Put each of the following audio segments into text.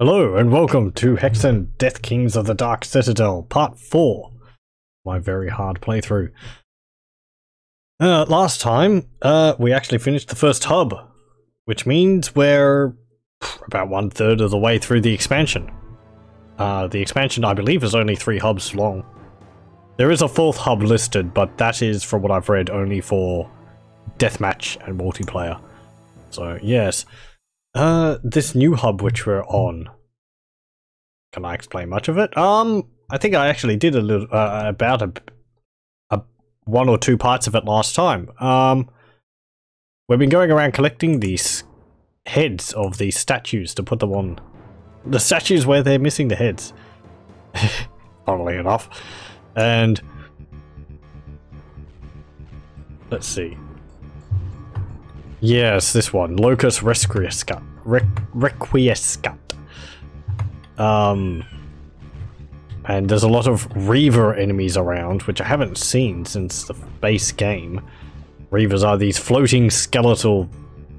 Hello and welcome to Hexen Deathkings of the Dark Citadel, Part 4. My very hard playthrough. Uh, last time, uh, we actually finished the first hub, which means we're about one third of the way through the expansion. Uh, the expansion, I believe, is only three hubs long. There is a fourth hub listed, but that is, from what I've read, only for deathmatch and multiplayer. So, yes. Uh, this new hub which we're on. Can I explain much of it? Um, I think I actually did a little, uh, about a, a, one or two parts of it last time. Um, we've been going around collecting these heads of these statues to put them on the statues where they're missing the heads. Funnily enough. And let's see. Yes, this one. Locus Requiescat. Re Requiescat. Um, and there's a lot of Reaver enemies around, which I haven't seen since the base game. Reavers are these floating skeletal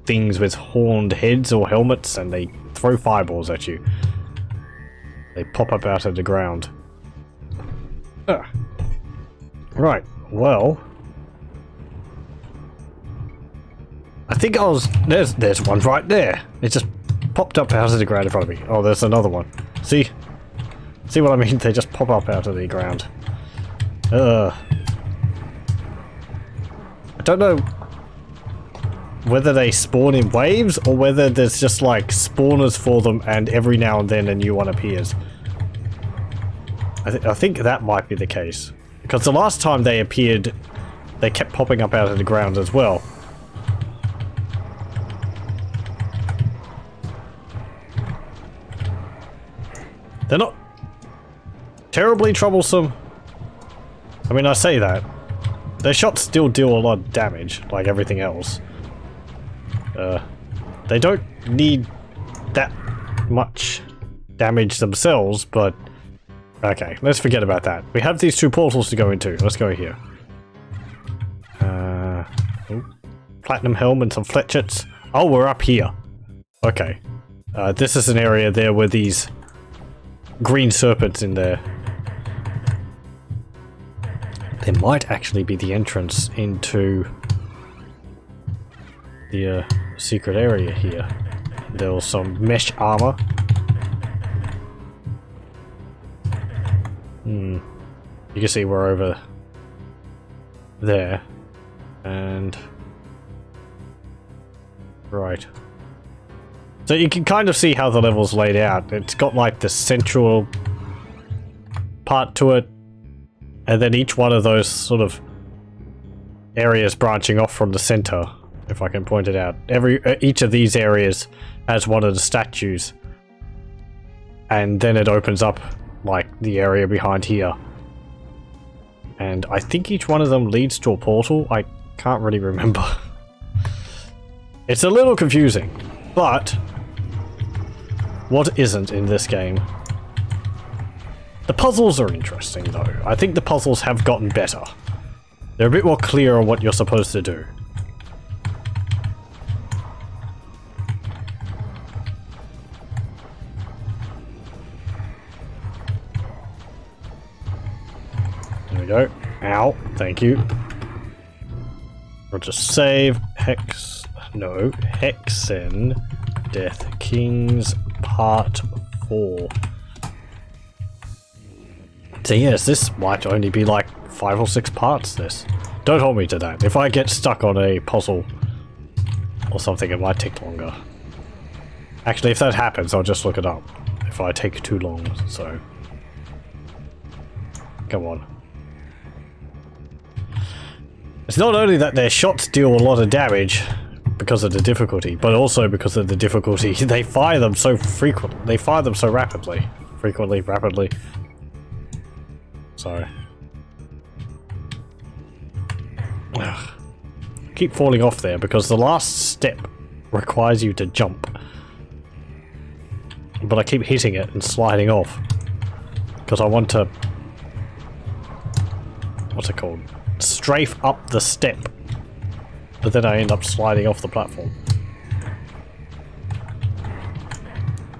things with horned heads or helmets, and they throw fireballs at you. They pop up out of the ground. Ah. Right, well... I think I was... There's, there's one right there. It just popped up out of the ground in front of me. Oh, there's another one. See? See what I mean? They just pop up out of the ground. Ugh. I don't know whether they spawn in waves or whether there's just like spawners for them and every now and then a new one appears. I, th I think that might be the case. Because the last time they appeared, they kept popping up out of the ground as well. They're not terribly troublesome. I mean, I say that. Their shots still deal a lot of damage, like everything else. Uh, they don't need that much damage themselves, but... Okay, let's forget about that. We have these two portals to go into. Let's go here. Uh, oh, Platinum Helm and some flechettes. Oh, we're up here. Okay. Uh, this is an area there where these green serpents in there. There might actually be the entrance into the uh, secret area here. There was some mesh armor. Hmm. You can see we're over there. And... Right. So you can kind of see how the level's laid out. It's got like the central part to it, and then each one of those sort of areas branching off from the center, if I can point it out. Every uh, Each of these areas has one of the statues, and then it opens up like the area behind here. And I think each one of them leads to a portal. I can't really remember. it's a little confusing, but what isn't in this game? The puzzles are interesting, though. I think the puzzles have gotten better. They're a bit more clear on what you're supposed to do. There we go. Ow. Thank you. We'll just save Hex... No. Hexen Deathkings Part 4. So yes, this might only be like five or six parts, this. Don't hold me to that. If I get stuck on a puzzle or something, it might take longer. Actually, if that happens, I'll just look it up. If I take too long, so... Come on. It's not only that their shots deal a lot of damage, because of the difficulty, but also because of the difficulty. They fire them so frequently. They fire them so rapidly. Frequently, rapidly. Sorry. Ugh. Keep falling off there because the last step requires you to jump. But I keep hitting it and sliding off. Because I want to... What's it called? Strafe up the step but then I end up sliding off the platform.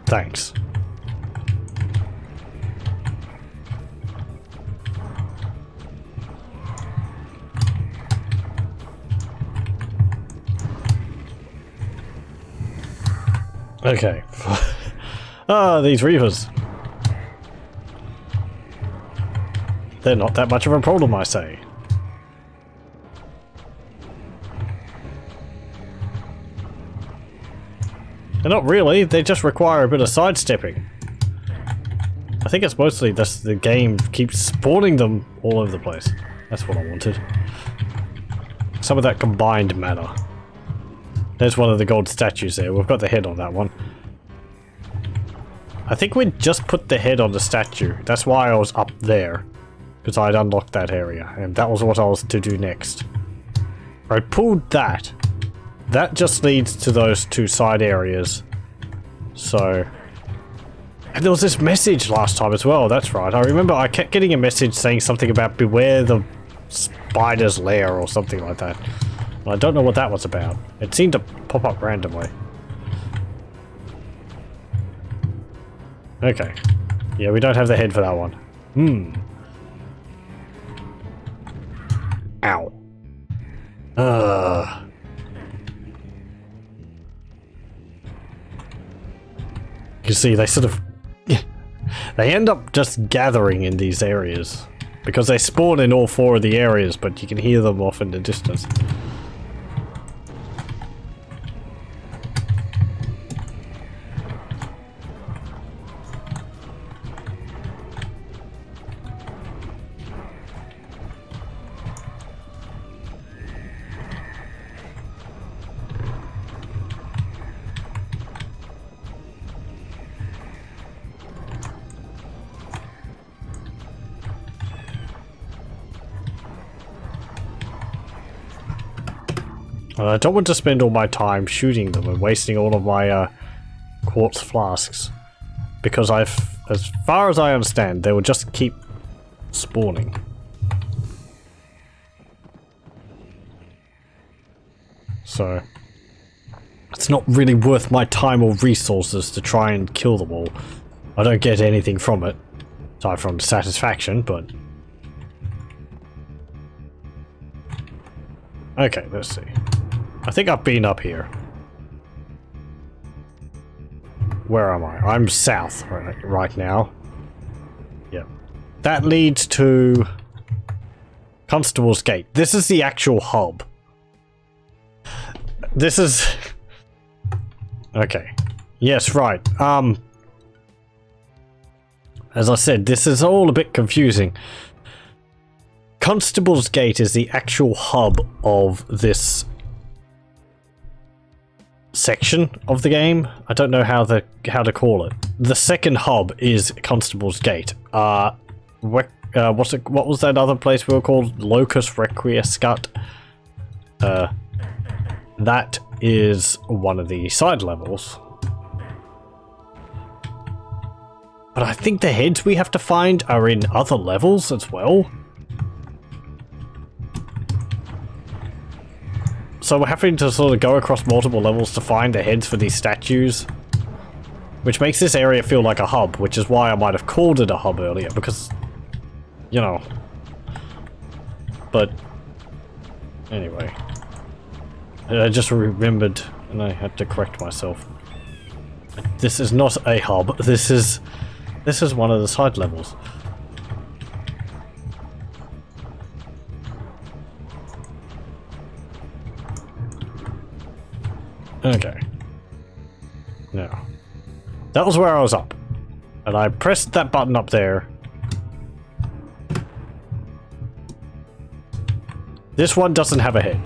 Thanks. Okay. ah, these Reavers. They're not that much of a problem, I say. They're not really, they just require a bit of sidestepping. I think it's mostly just the game keeps spawning them all over the place. That's what I wanted. Some of that combined mana. There's one of the gold statues there. We've got the head on that one. I think we just put the head on the statue. That's why I was up there. Because I'd unlocked that area. And that was what I was to do next. I pulled that. That just leads to those two side areas. So... And there was this message last time as well, that's right. I remember I kept getting a message saying something about beware the spider's lair or something like that. I don't know what that was about. It seemed to pop up randomly. Okay. Yeah, we don't have the head for that one. Hmm. Ow. Ugh. You see, they sort of... they end up just gathering in these areas. Because they spawn in all four of the areas, but you can hear them off in the distance. I don't want to spend all my time shooting them and wasting all of my uh, quartz flasks. Because I've, as far as I understand, they will just keep spawning. So, it's not really worth my time or resources to try and kill them all. I don't get anything from it, aside from satisfaction, but... Okay, let's see. I think I've been up here. Where am I? I'm south right, now. Yep. That leads to Constable's Gate. This is the actual hub. This is... Okay. Yes, right. Um... As I said, this is all a bit confusing. Constable's Gate is the actual hub of this section of the game. I don't know how the how to call it. The second hub is Constable's Gate. Uh, uh what's it? What was that other place we were called? Locus Requiescat. Uh, that is one of the side levels. But I think the heads we have to find are in other levels as well. So we're having to sort of go across multiple levels to find the heads for these statues. Which makes this area feel like a hub, which is why I might have called it a hub earlier, because, you know. But, anyway. I just remembered, and I had to correct myself. This is not a hub, this is, this is one of the side levels. Okay. Now. That was where I was up. And I pressed that button up there. This one doesn't have a head.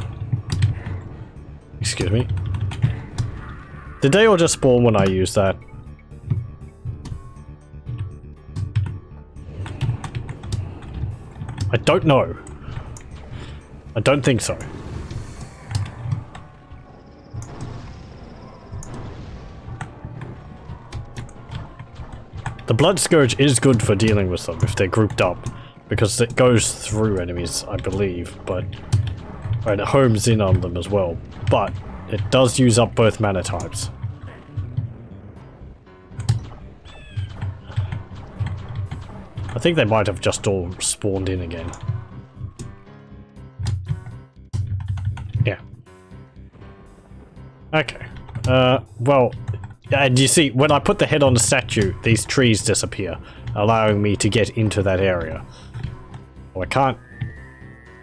Excuse me. Did they all just spawn when I used that? I don't know. I don't think so. Blood Scourge is good for dealing with them if they're grouped up, because it goes through enemies, I believe, but... And it homes in on them as well, but it does use up both mana types. I think they might have just all spawned in again. Yeah. Okay. Uh, well, And you see, when I put the head on the statue, these trees disappear, allowing me to get into that area. Well, I can't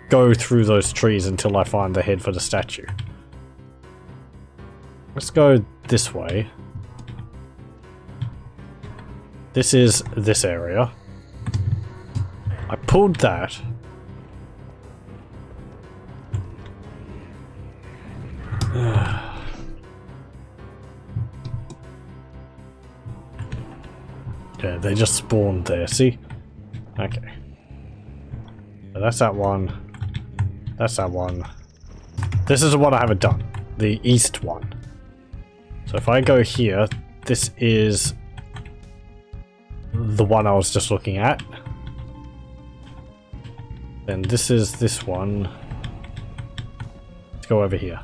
go through those trees until I find the head for the statue. Let's go this way. This is this area. I pulled that. Ah. They just spawned there, see? Okay. So that's that one. That's that one. This is the one I haven't done. The east one. So if I go here, this is the one I was just looking at. Then this is this one. Let's go over here.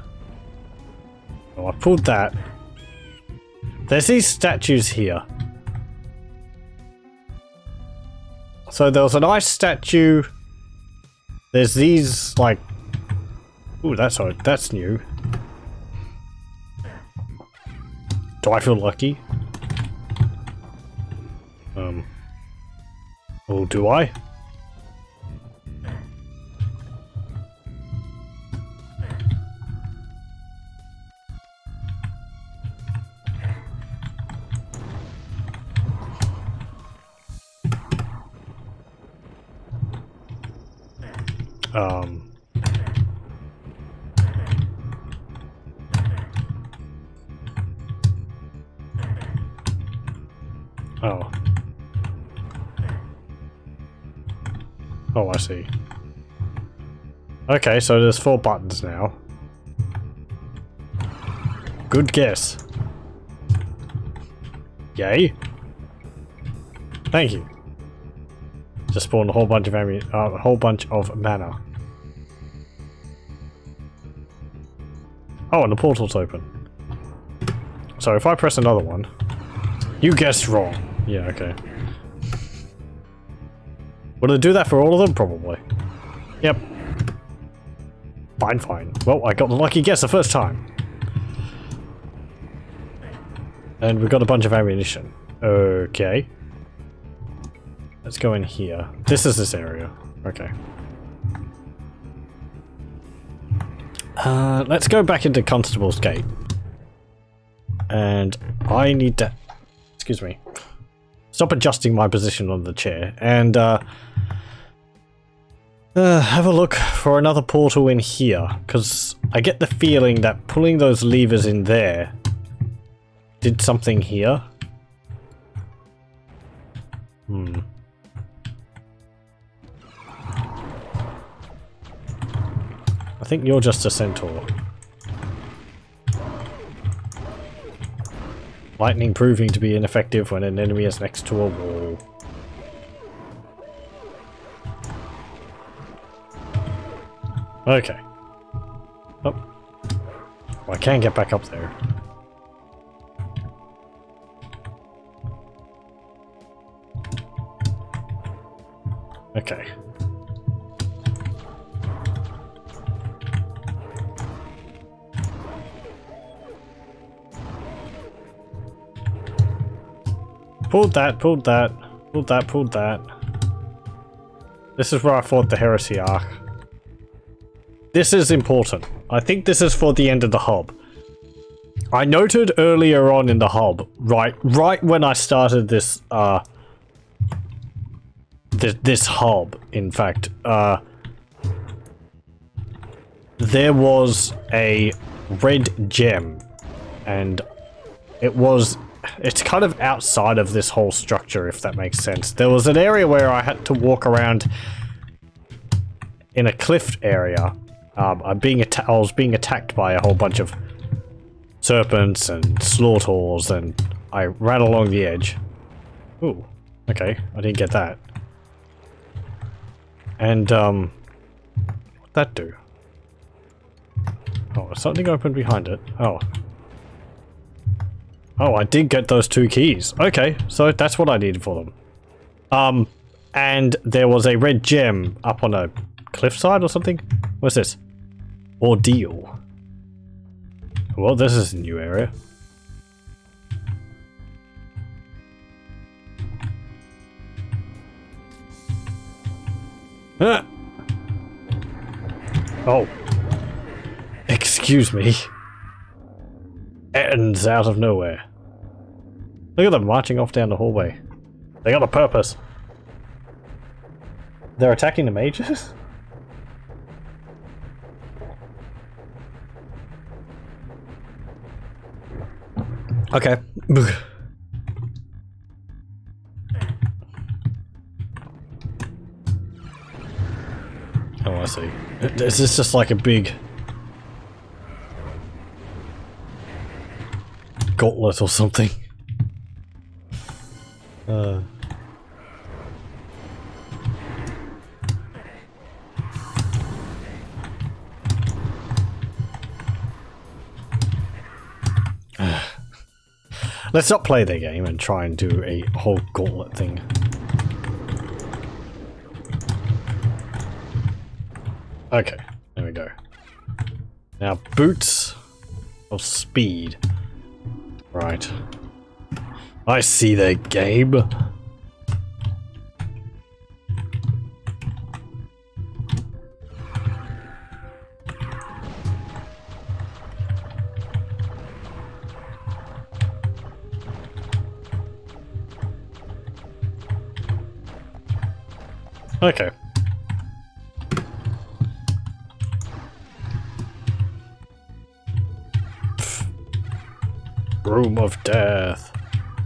Oh, I pulled that. There's these statues here. So there was an ice statue. There's these, like... Ooh, that's, that's new. Do I feel lucky? Um... Oh, do I? Um, oh. Oh, I see. Okay, so there's four buttons now. Good guess. Yay. Thank you. Just spawned a whole bunch of ammo, uh, a whole bunch of mana. Oh, and the portal's open. So if I press another one... You guessed wrong. Yeah, okay. Will it do that for all of them? Probably. Yep. Fine, fine. Well, I got the lucky guess the first time. And we got a bunch of ammunition. Okay. Let's go in here. This is this area. Okay. Uh, let's go back into Constable's Gate. And I need to... Excuse me. Stop adjusting my position on the chair. And uh, uh, have a look for another portal in here. Because I get the feeling that pulling those levers in there did something here. Hmm. Think you're just a centaur. Lightning proving to be ineffective when an enemy is next to a wall. Okay. Oh. Well, I can get back up there. Okay. Pulled that, pulled that, pulled that, pulled that. This is where I fought the Heresiarch. This is important. I think this is for the end of the Hob. I noted earlier on in the Hob, right, right when I started this, uh, this, this hub, in fact, uh, there was a red gem, and it was it's kind of outside of this whole structure, if that makes sense. There was an area where I had to walk around in a cliff area. Um, I'm being I was being attacked by a whole bunch of serpents and slaughtaurs, and I ran along the edge. Ooh, okay, I didn't get that. And, um, what'd that do? Oh, something opened behind it. Oh, Oh, I did get those two keys. Okay, so that's what I needed for them. Um, and there was a red gem up on a cliffside or something? What's this? Ordeal. Well, this is a new area. Ah. Oh. Excuse me. Ends out of nowhere. Look at them marching off down the hallway. They got a purpose. They're attacking the mages? Okay. Oh, I see. Is this just like a big gauntlet or something? Uh. Let's not play the game and try and do a whole gauntlet thing. Okay, there we go. Now, boots of speed. Right. I see the game. Okay. Room of Death.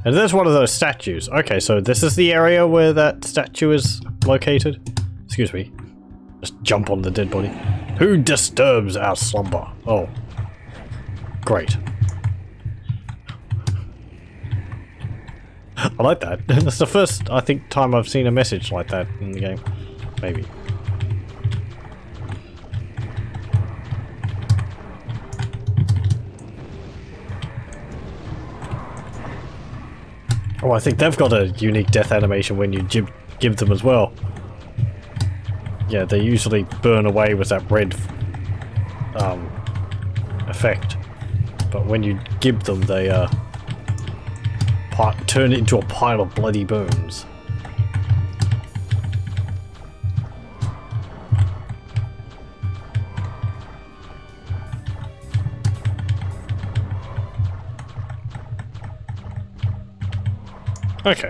And there's one of those statues. Okay, so this is the area where that statue is located. Excuse me. Just jump on the dead body. Who disturbs our slumber? Oh. Great. I like that. That's the first, I think, time I've seen a message like that in the game. Maybe. Oh, I think they've got a unique death animation when you give, them as well. Yeah, they usually burn away with that red um, effect. But when you give them, they uh, turn it into a pile of bloody bones. Okay.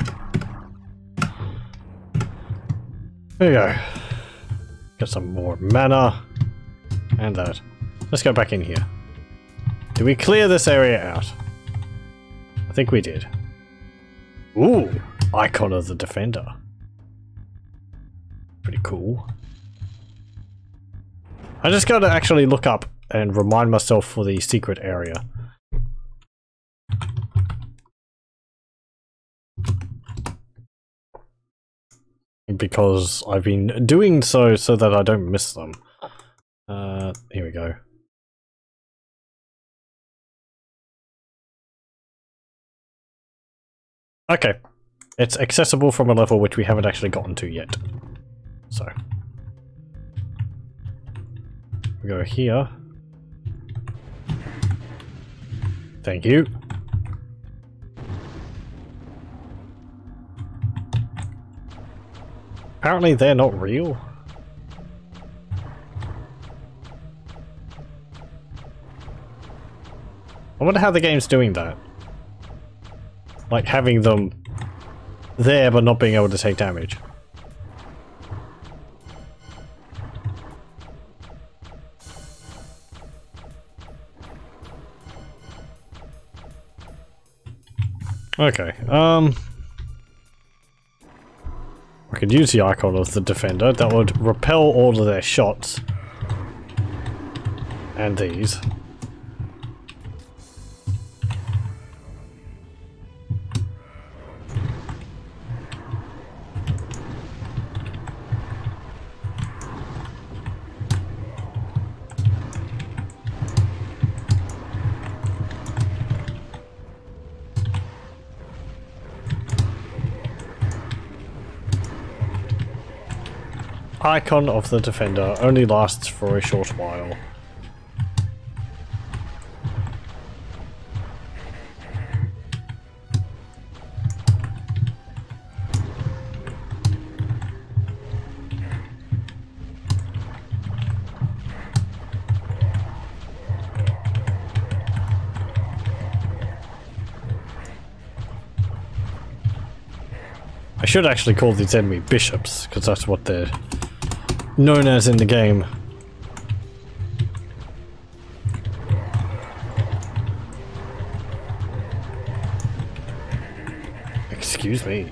There you go. Get some more mana. And that. Let's go back in here. Did we clear this area out? I think we did. Ooh! Icon of the Defender. Pretty cool. I just gotta actually look up and remind myself for the secret area. Because I've been doing so so that I don't miss them. Uh, here we go. Okay. It's accessible from a level which we haven't actually gotten to yet. So. We go here. Thank you. Apparently they're not real. I wonder how the game's doing that. Like having them there but not being able to take damage. Okay, um... I could use the icon of the defender. That would repel all of their shots. And these. Icon of the Defender only lasts for a short while. I should actually call these enemy bishops, because that's what they're known as in the game. Excuse me.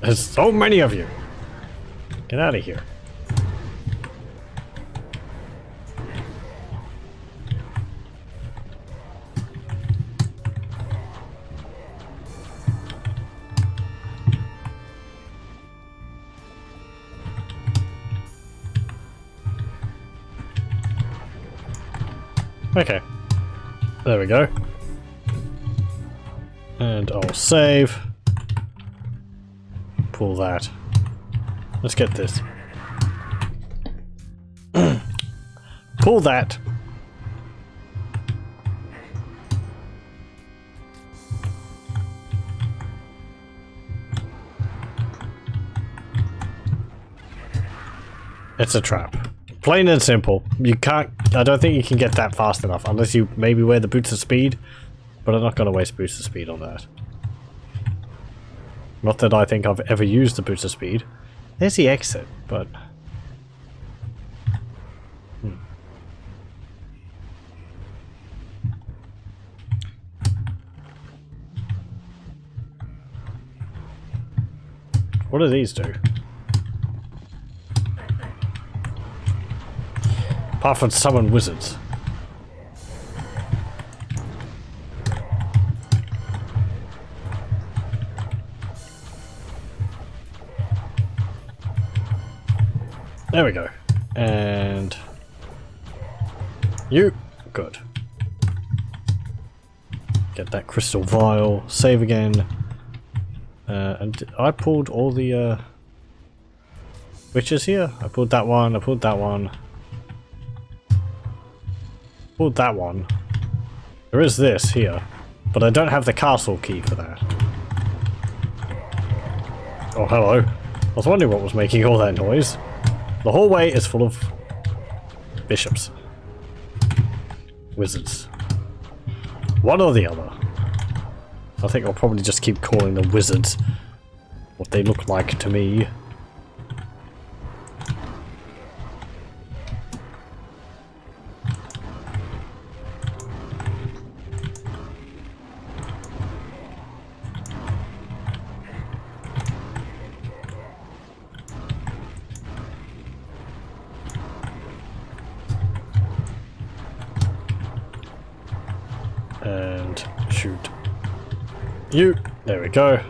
There's so many of you. Get out of here. Okay. There we go. And I'll save. Pull that. Let's get this. Pull that. It's a trap. Plain and simple. You can't... I don't think you can get that fast enough, unless you maybe wear the boots of speed. But I'm not going to waste boots of speed on that. Not that I think I've ever used the boots of speed. There's the exit, but... Hmm. What do these do? Apart from summon wizards. There we go. And... You. Good. Get that crystal vial. Save again. Uh, and I pulled all the uh, witches here. I pulled that one, I pulled that one. Pulled that one. There is this here, but I don't have the castle key for that. Oh, hello. I was wondering what was making all that noise. The hallway is full of bishops. Wizards. One or the other. I think I'll probably just keep calling them wizards. What they look like to me. We go.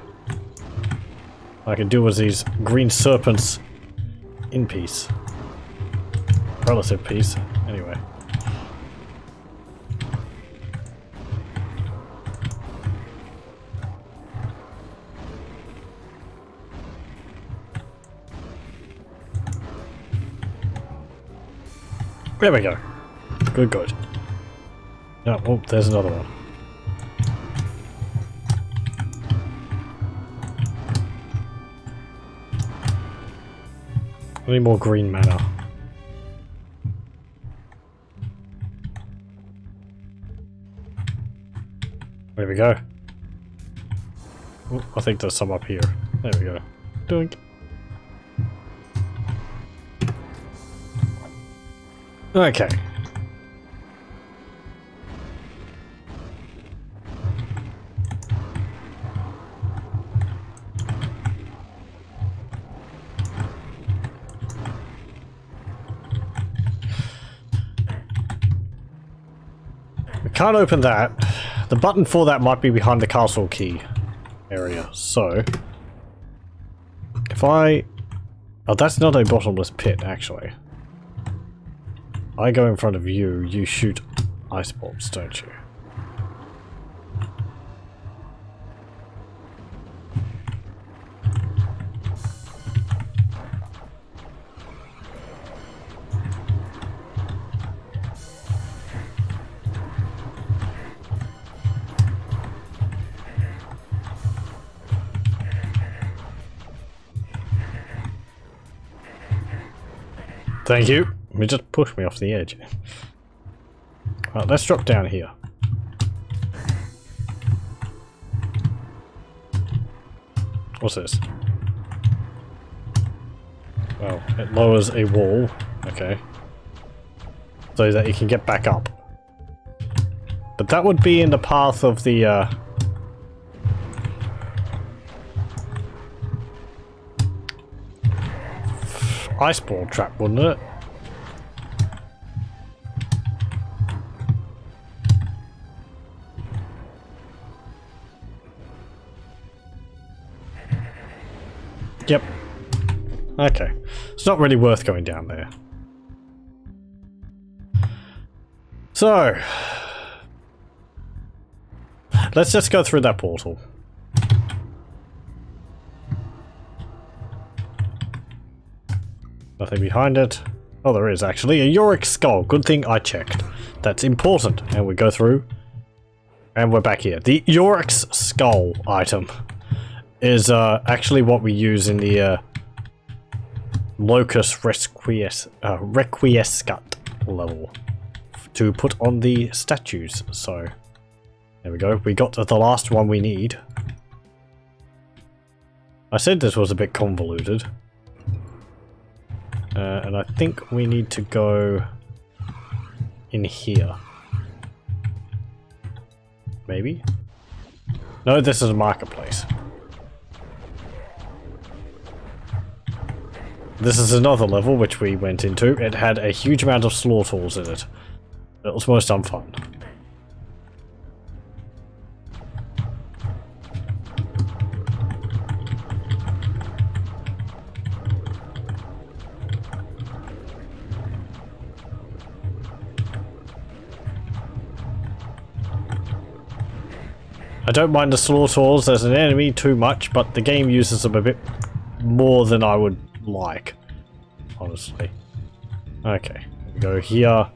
I can do with these green serpents in peace. Relative peace, anyway. There we go. Good, good. Oh, there's another one. I need more green mana. There we go. Oh, I think there's some up here. There we go. Doink. Okay. Can't open that. The button for that might be behind the castle key area, so... If I... Oh, that's not a bottomless pit, actually. I go in front of you, you shoot ice bombs, don't you? Thank you. You just pushed me off the edge. Right, let's drop down here. What's this? Well, it lowers a wall. Okay. So that you can get back up. But that would be in the path of the, uh... Ice ball trap, wouldn't it? Yep. Okay. It's not really worth going down there. So... Let's just go through that portal. Nothing behind it. Oh, there is actually. A Yorick skull. Good thing I checked. That's important. And we go through. And we're back here. The Yorick's skull item is uh, actually what we use in the uh, Locus Requies uh, Requiescat level to put on the statues. So there we go. We got the last one we need. I said this was a bit convoluted. Uh, and I think we need to go in here. Maybe? No, this is a marketplace. This is another level which we went into. It had a huge amount of slaughtaurs in it. It was most unfun. I don't mind the slaughtaurs as an enemy too much, but the game uses them a bit more than I would like, honestly. Okay, we go here,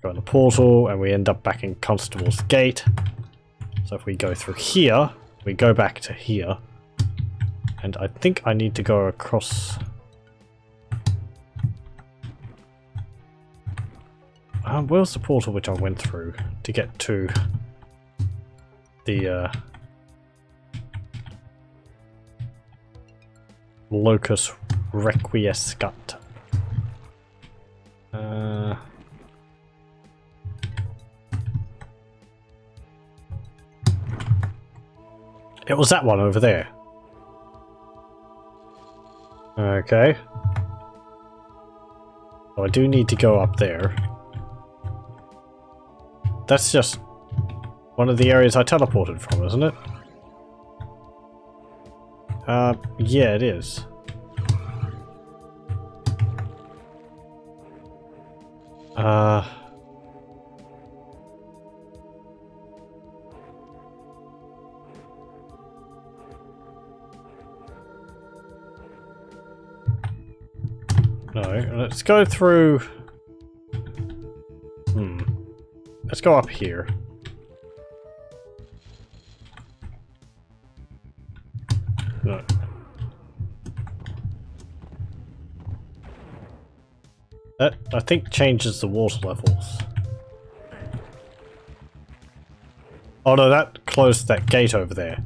go in the portal, and we end up back in Constable's Gate. So if we go through here, we go back to here, and I think I need to go across... Um, where's the portal which I went through to get to the uh, Locus Requiescat. Uh, it was that one over there. Okay. So I do need to go up there. That's just one of the areas I teleported from, isn't it? Uh, yeah, it is. Uh... No, let's go through... Hmm. Let's go up here. I think, changes the water levels. Oh no, that closed that gate over there.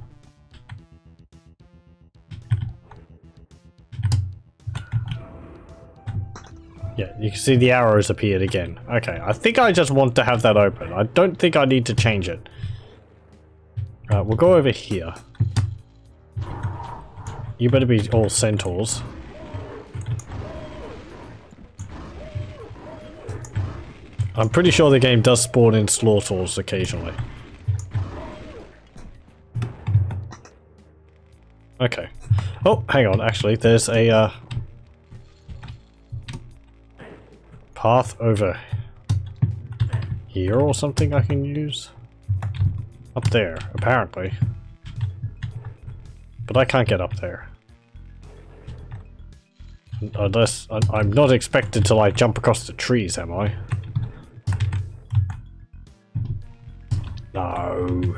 Yeah, you can see the arrows appeared again. Okay, I think I just want to have that open. I don't think I need to change it. Uh, we'll go over here. You better be all centaurs. I'm pretty sure the game does spawn in slaughtaurs occasionally. Okay. Oh, hang on, actually, there's a uh, path over here or something I can use. Up there, apparently. But I can't get up there. Unless... I'm not expected to, like, jump across the trees, am I? No.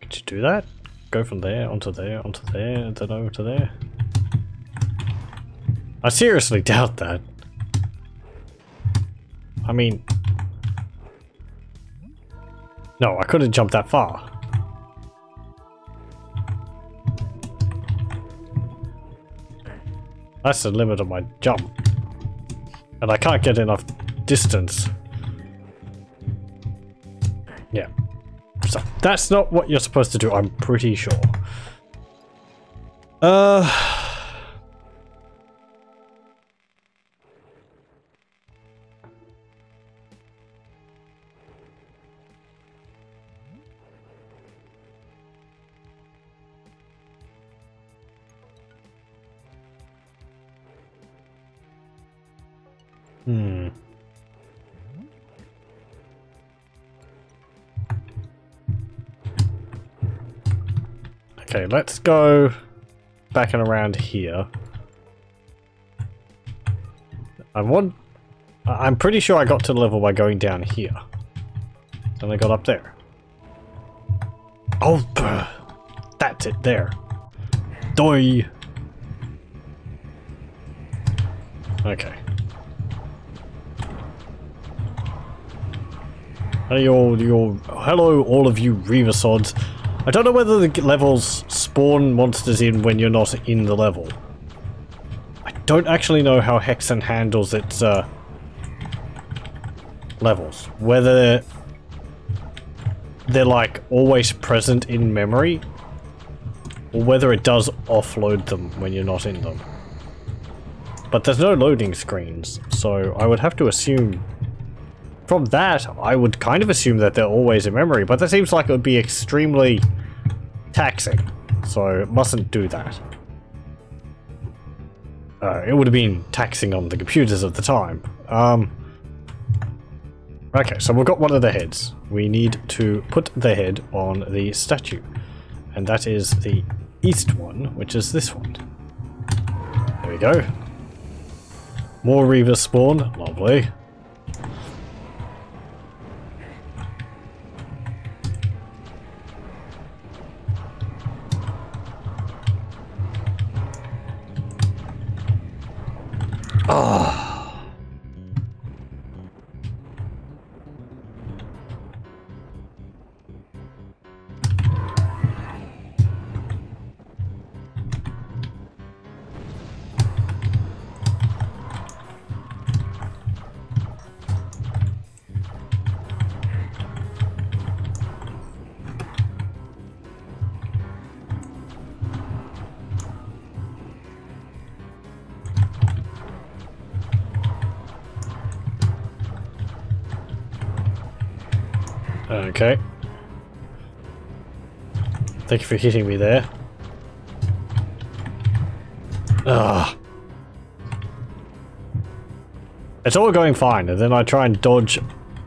Could you do that? Go from there, onto there, onto there, and then over to there? I seriously doubt that. I mean... No, I couldn't jump that far. That's the limit of my jump. And I can't get enough distance. Yeah. So, that's not what you're supposed to do, I'm pretty sure. Uh... let's go back and around here. I want... I'm pretty sure I got to the level by going down here. Then I got up there. Oh, that's it, there. Doi! Okay. Hey, all, you hello, all of you Reiver I don't know whether the levels spawn monsters in when you're not in the level. I don't actually know how Hexen handles its uh, levels. Whether they're like always present in memory or whether it does offload them when you're not in them. But there's no loading screens, so I would have to assume from that, I would kind of assume that they're always in memory, but that seems like it would be extremely taxing, so it mustn't do that. Uh, it would have been taxing on the computers at the time. Um, okay, so we've got one of the heads. We need to put the head on the statue, and that is the east one, which is this one. There we go. More Reiver spawn, lovely. Okay. Thank you for hitting me there. Ugh. It's all going fine, and then I try and dodge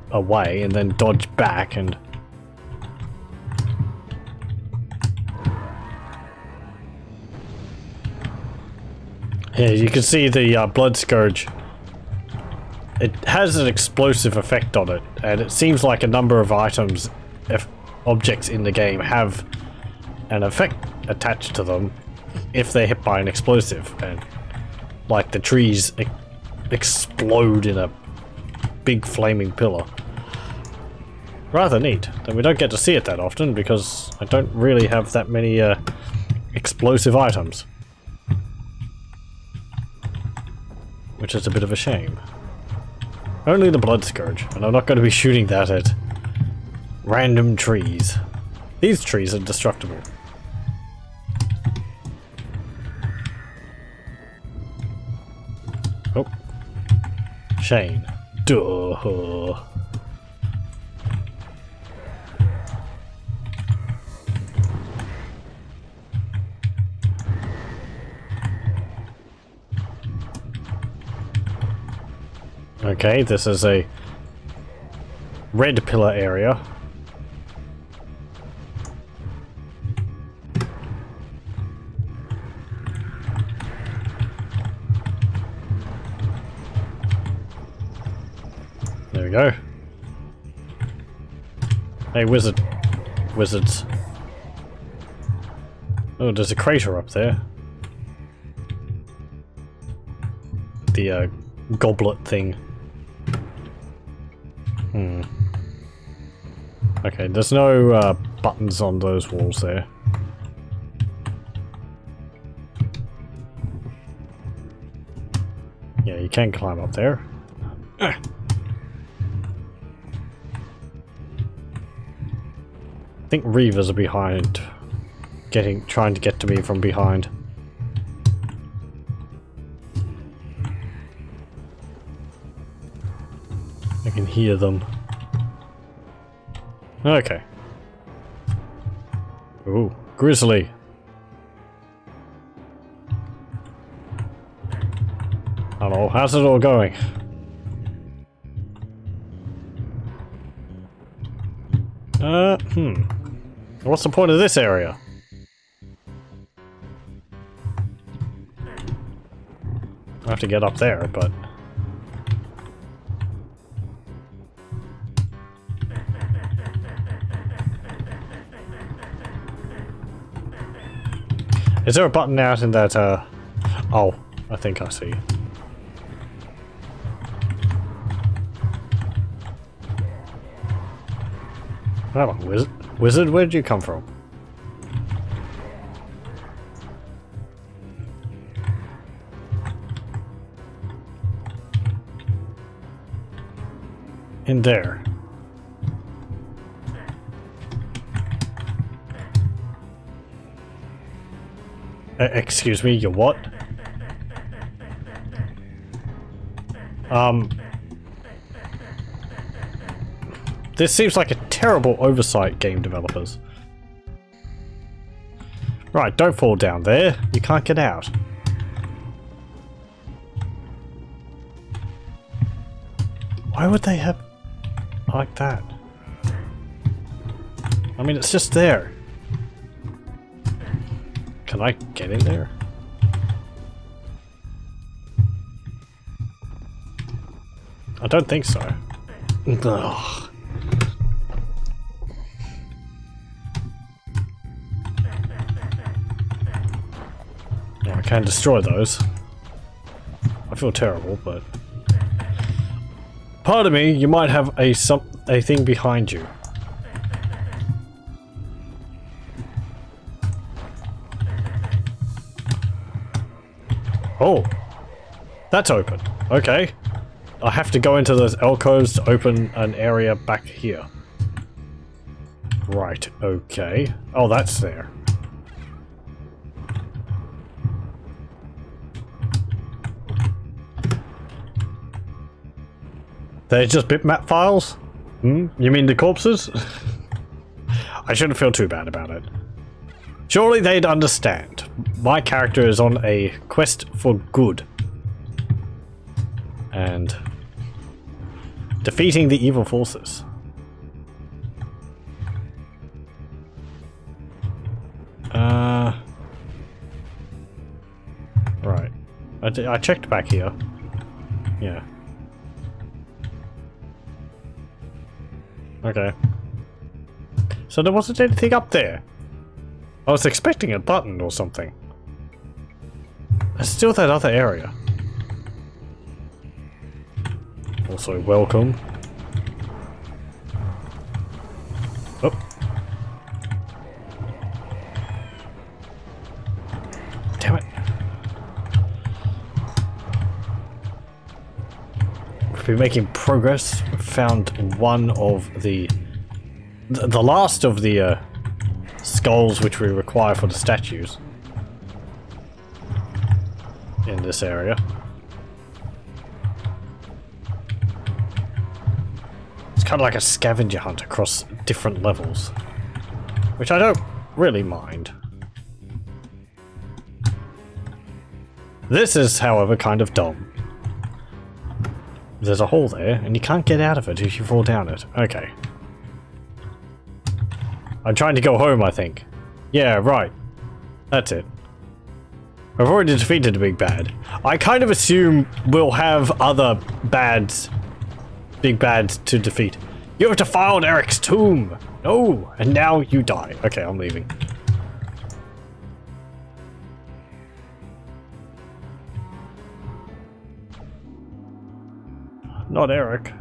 away, and then dodge back, and... Yeah, you can see the uh, Blood Scourge it has an explosive effect on it, and it seems like a number of items, if objects in the game have an effect attached to them if they're hit by an explosive, and like the trees e explode in a big flaming pillar. Rather neat, and we don't get to see it that often because I don't really have that many uh, explosive items. Which is a bit of a shame. Only the Blood Scourge, and I'm not going to be shooting that at random trees. These trees are destructible. Shane. Duh. Okay, this is a red pillar area. Hey, wizard. Wizards. Oh, there's a crater up there. The, uh, goblet thing. Hmm. Okay, there's no uh, buttons on those walls there. Yeah, you can climb up there. Think Reivers are behind. Getting, trying to get to me from behind. I can hear them. Okay. Ooh, grizzly. Hello, how's it all going? Uh, hmm. What's the point of this area? I have to get up there, but... Is there a button out in that, uh... Oh, I think I see. Wizard, wizard, where did you come from? In there. Uh, excuse me, you what? Um... This seems like a terrible oversight, game developers. Right, don't fall down there. You can't get out. Why would they have like that? I mean, it's just there. Can I get in there? I don't think so. Ugh. Can destroy those. I feel terrible, but... Part of me, you might have a some a thing behind you. Oh! That's open. Okay. I have to go into those alcoves to open an area back here. Right, okay. Oh, that's there. They're just bitmap files? Hmm? You mean the corpses? I shouldn't feel too bad about it. Surely they'd understand. My character is on a quest for good. And defeating the evil forces. Uh, right. I, I checked back here. Yeah. Okay. So there wasn't anything up there. I was expecting a button or something. There's still that other area. Also, welcome. Been making progress. Found one of the... The last of the uh, skulls which we require for the statues. In this area. It's kind of like a scavenger hunt across different levels. Which I don't really mind. This is, however, kind of dumb. There's a hole there, and you can't get out of it if you fall down it. Okay. I'm trying to go home, I think. Yeah, right. That's it. I've already defeated a big bad. I kind of assume we'll have other bads, big bads to defeat. You have defiled Eric's tomb! No! And now you die. Okay, I'm leaving. Not Eric.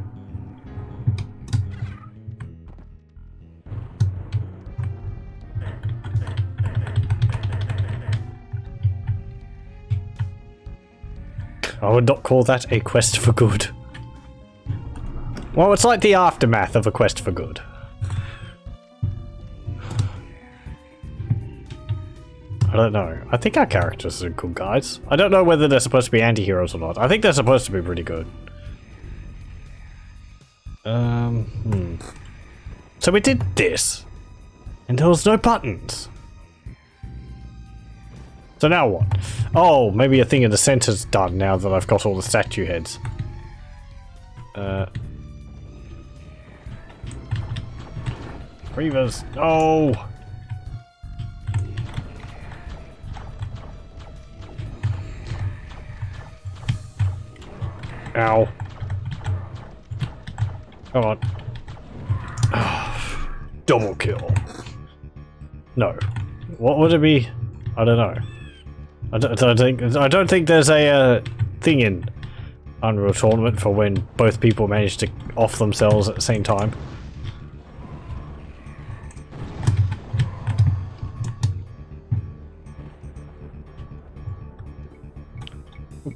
I would not call that a quest for good. Well, it's like the aftermath of a quest for good. I don't know. I think our characters are good guys. I don't know whether they're supposed to be anti-heroes or not. I think they're supposed to be pretty good. Um, hmm. So we did this. And there was no buttons. So now what? Oh, maybe a thing in the center's done now that I've got all the statue heads. Uh... Reivers. Oh! Ow. Come on. Double kill. No. What would it be? I don't know. I don't, I don't think I don't think there's a uh, thing in Unreal Tournament for when both people manage to off themselves at the same time.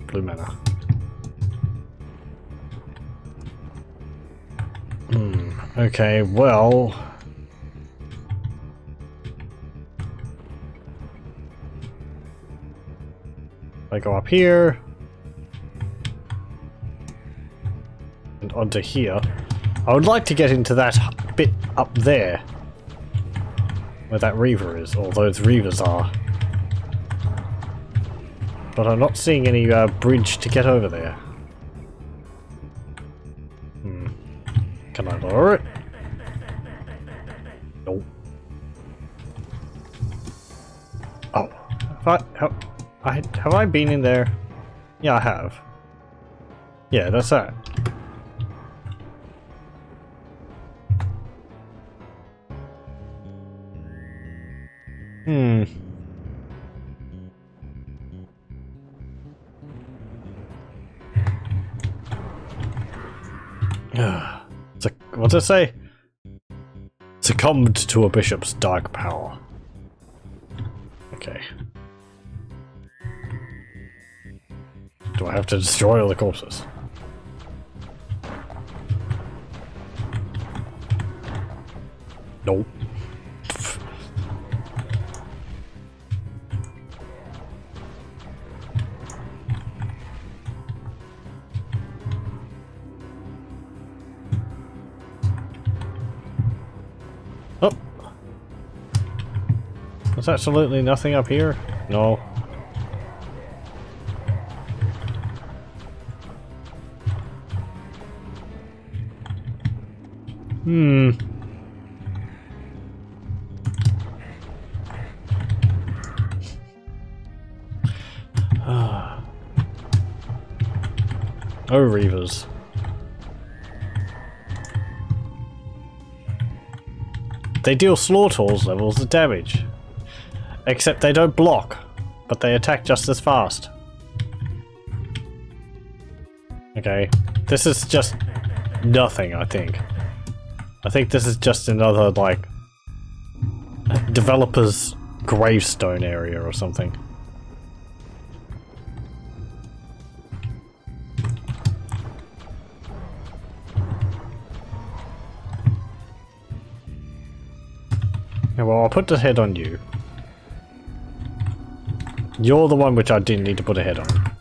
Blue mana. Hmm. Okay, well... I go up here... And onto here. I would like to get into that bit up there. Where that Reiver is, or those Reivers are. But I'm not seeing any uh, bridge to get over there. Can I lower it? Nope. Oh. Have I, have, I, have I been in there? Yeah, I have. Yeah, that's that. Hmm. a, what's it say? Succumbed to a bishop's dark power. Okay. Do I have to destroy all the corpses? Nope. Oh. There's absolutely nothing up here? No. Hmm. oh, Reivers. They deal Slaughtaur's levels of damage. Except they don't block, but they attack just as fast. Okay, this is just nothing, I think. I think this is just another, like, developer's gravestone area or something. Yeah, well, I'll put the head on you. You're the one which I didn't need to put a head on.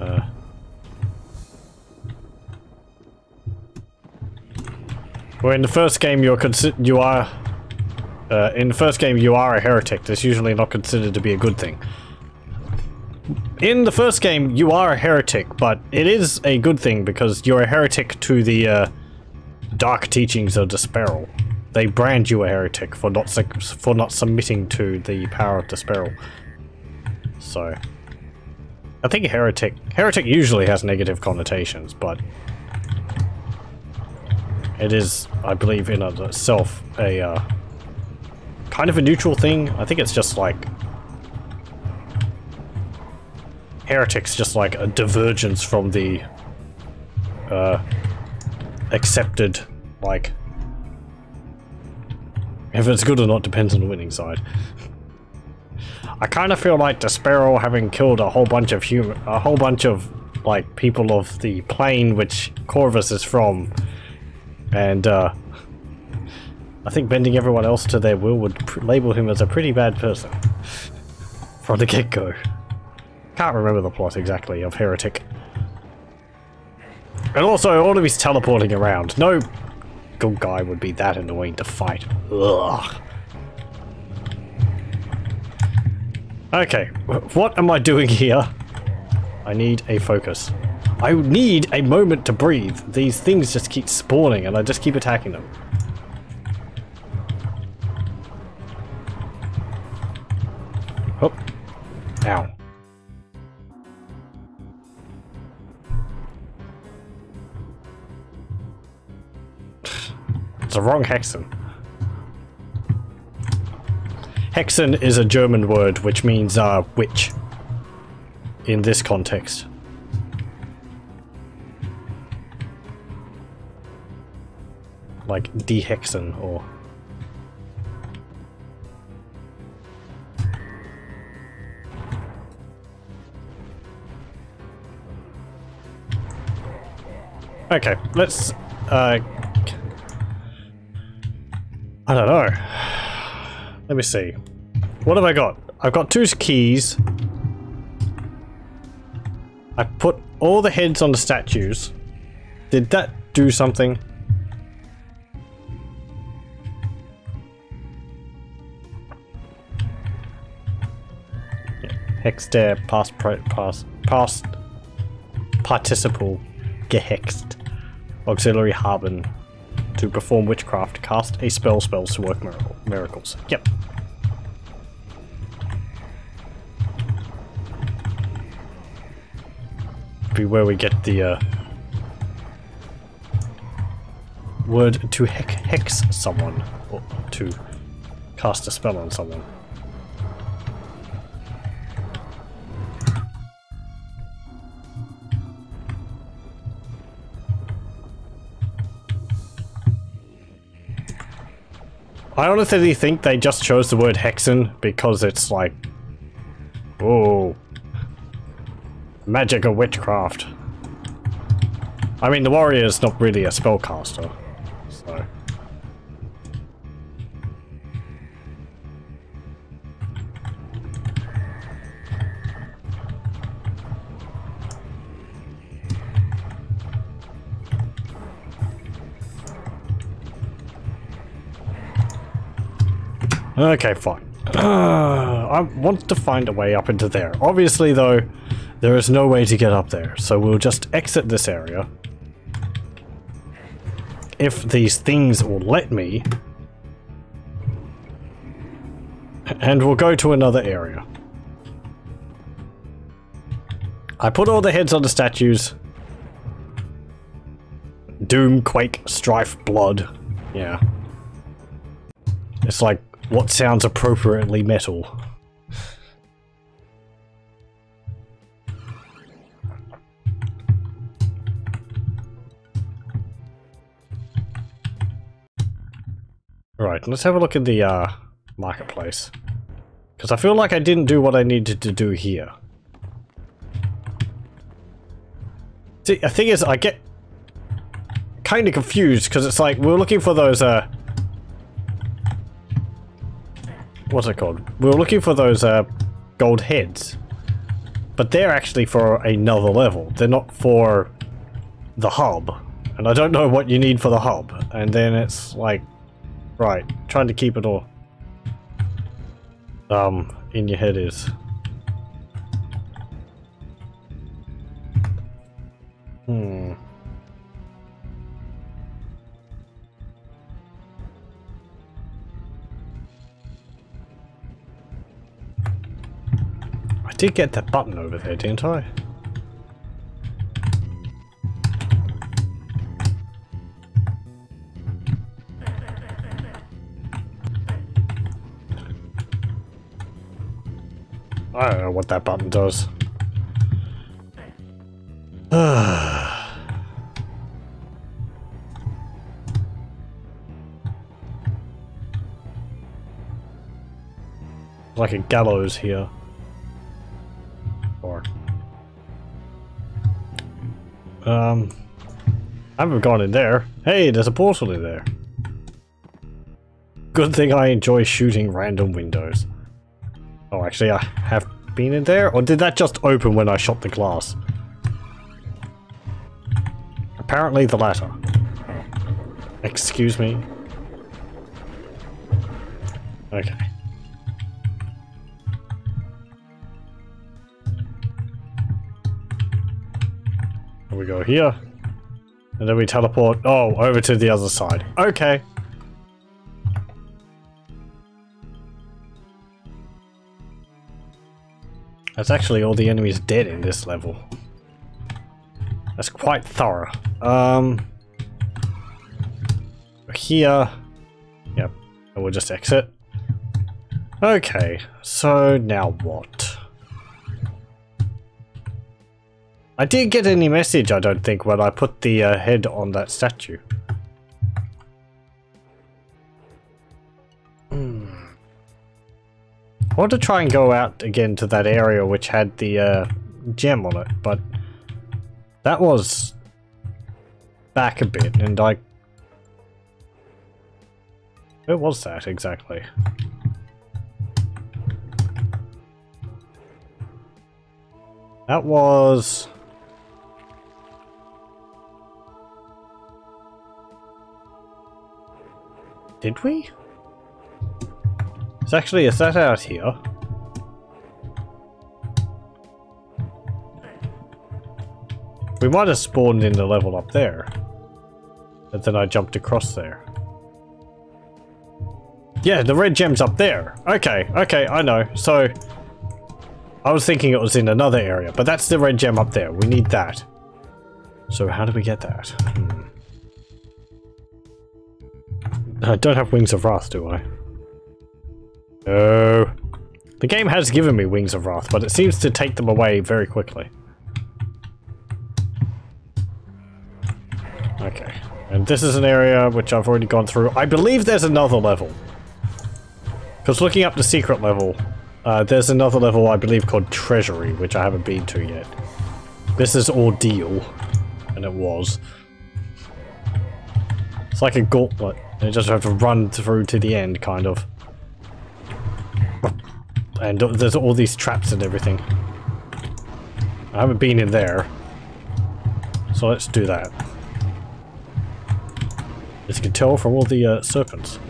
Uh. Well, in the first game, you're you are. Uh, in the first game, you are a heretic. That's usually not considered to be a good thing. In the first game, you are a heretic, but it is a good thing because you're a heretic to the uh, dark teachings of D'Sparil. They brand you a heretic for not for not submitting to the power of D'Sparil. So, I think heretic heretic usually has negative connotations, but it is, I believe, in itself a uh, kind of a neutral thing. I think it's just like heretic's just like a divergence from the uh, accepted, like, if it's good or not depends on the winning side. I kind of feel like D'Sparil having killed a whole bunch of human, a whole bunch of like people of the plane which Corvus is from, and uh, I think bending everyone else to their will would label him as a pretty bad person from the get-go. Can't remember the plot exactly of Heretic. And also, all of his teleporting around. No good guy would be that annoying to fight. Ugh. Okay, what am I doing here? I need a focus. I need a moment to breathe. These things just keep spawning and I just keep attacking them. Oh. Ow. It's the wrong hexen. Hexen is a German word which means uh, witch in this context. Like dehexen or... Okay, let's... Uh, I don't know. Let me see. What have I got? I've got two keys. I put all the heads on the statues. Did that do something? Hex there, past, past, past participle, gehext, auxiliary haben, to perform witchcraft, cast a spell spells to work miracle, miracles. Yep. Be where we get the uh, word to hex, hex someone, or to cast a spell on someone. I honestly think they just chose the word hexen because it's like, oh, magic or witchcraft. I mean, the warrior is not really a spellcaster, so. Okay, fine. I want to find a way up into there. Obviously, though, there is no way to get up there, so we'll just exit this area. If these things will let me. And we'll go to another area. I put all the heads on the statues. Doom, Quake, Strife, Blood. Yeah. It's like what sounds appropriately metal. Right, let's have a look at the uh, marketplace. Because I feel like I didn't do what I needed to do here. See, the thing is, I get kind of confused because it's like we're looking for those uh, what's it called? We were looking for those uh, gold heads. But they're actually for another level. They're not for the hub. And I don't know what you need for the hub. And then it's like, right, trying to keep it all um, in your head is. Hmm. Did get that button over there, didn't I? I don't know what that button does. Like a gallows here. Um... I haven't gone in there. Hey, there's a portal in there. Good thing I enjoy shooting random windows. Oh, actually, I have been in there? Or did that just open when I shot the glass? Apparently the latter. Excuse me. Okay. We go here. And then we teleport, oh, over to the other side. Okay. That's actually all the enemies dead in this level. That's quite thorough. Um, here. Yep, and we'll just exit. Okay, so now what? I didn't get any message, I don't think, when I put the uh, head on that statue. Hmm. I want to try and go out again to that area which had the uh, gem on it, but that was back a bit, and I... Where was that exactly? That was... Did we? It's actually, a set out here? We might have spawned in the level up there. And then I jumped across there. Yeah, the red gem's up there. Okay, okay, I know. So, I was thinking it was in another area, but that's the red gem up there. We need that. So how do we get that? Hmm. I don't have Wings of Wrath, do I? No. The game has given me Wings of Wrath, but it seems to take them away very quickly. Okay. And this is an area which I've already gone through. I believe there's another level. Because looking up the secret level, uh, there's another level I believe called Treasury, which I haven't been to yet. This is Ordeal, and it was. It's like a gauntlet. You just have to run through to the end, kind of. And there's all these traps and everything. I haven't been in there. So let's do that. As you can tell from all the uh, serpents.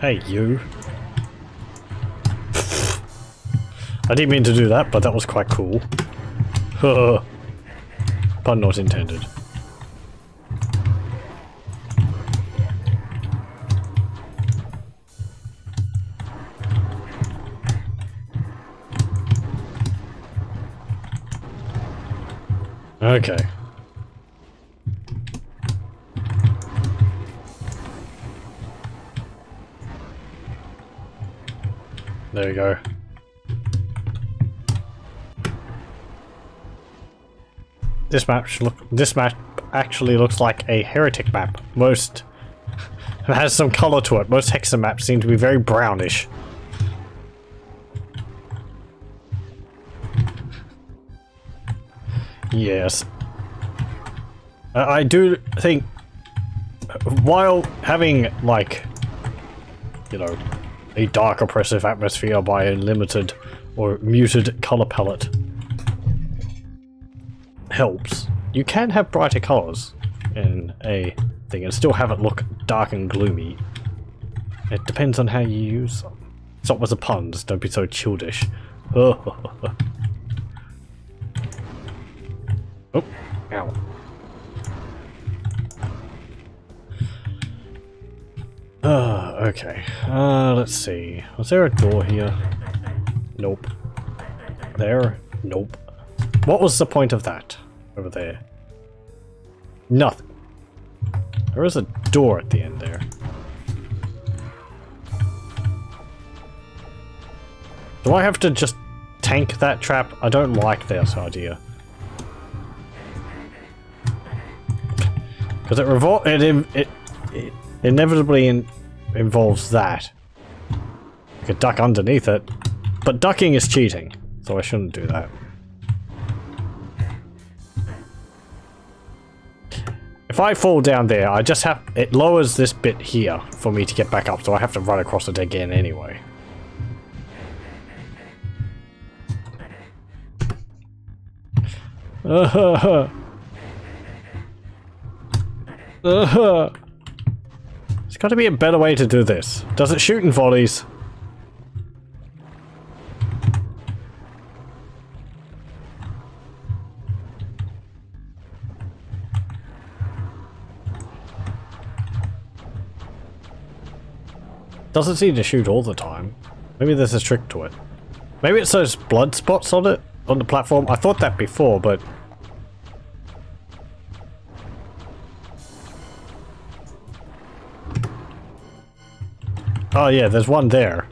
Hey, you. I didn't mean to do that, but that was quite cool. Pun not intended. Okay. There you go. This map look this map actually looks like a heretic map. Most it has some color to it. Most Hexen maps seem to be very brownish. Yes. Uh, I do think uh, while having like you know a dark oppressive atmosphere by a limited or muted color palette helps. You can have brighter colors in a thing and still have it look dark and gloomy. It depends on how you use them. Stop with the puns, don't be so childish. oh, ow. Uh, okay. Uh, let's see. Was there a door here? Nope. There? Nope. What was the point of that? Over there. Nothing. There is a door at the end there. Do I have to just tank that trap? I don't like this idea. Because it, it, it inevitably in involves that. You could duck underneath it. But ducking is cheating, so I shouldn't do that. If I fall down there, I just have... It lowers this bit here for me to get back up, so I have to run across it again anyway. Uh-huh. Uh-huh. Got to be a better way to do this. Does it shoot in volleys? Doesn't seem to shoot all the time. Maybe there's a trick to it. Maybe it's those blood spots on it, on the platform. I thought that before, but... Oh yeah, there's one there.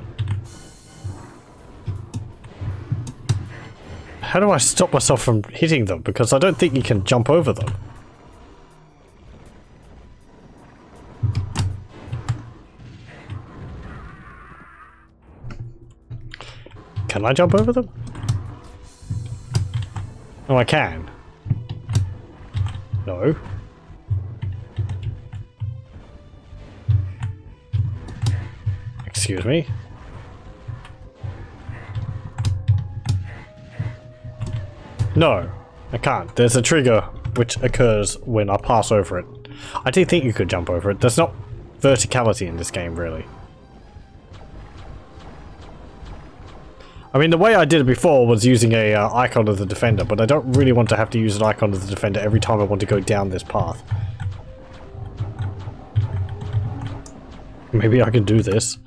How do I stop myself from hitting them? Because I don't think you can jump over them. Can I jump over them? Oh, I can. No. Excuse me. No, I can't. There's a trigger which occurs when I pass over it. I did think you could jump over it. There's not verticality in this game, really. I mean, the way I did it before was using a uh, icon of the defender, but I don't really want to have to use an icon of the defender every time I want to go down this path. Maybe I can do this.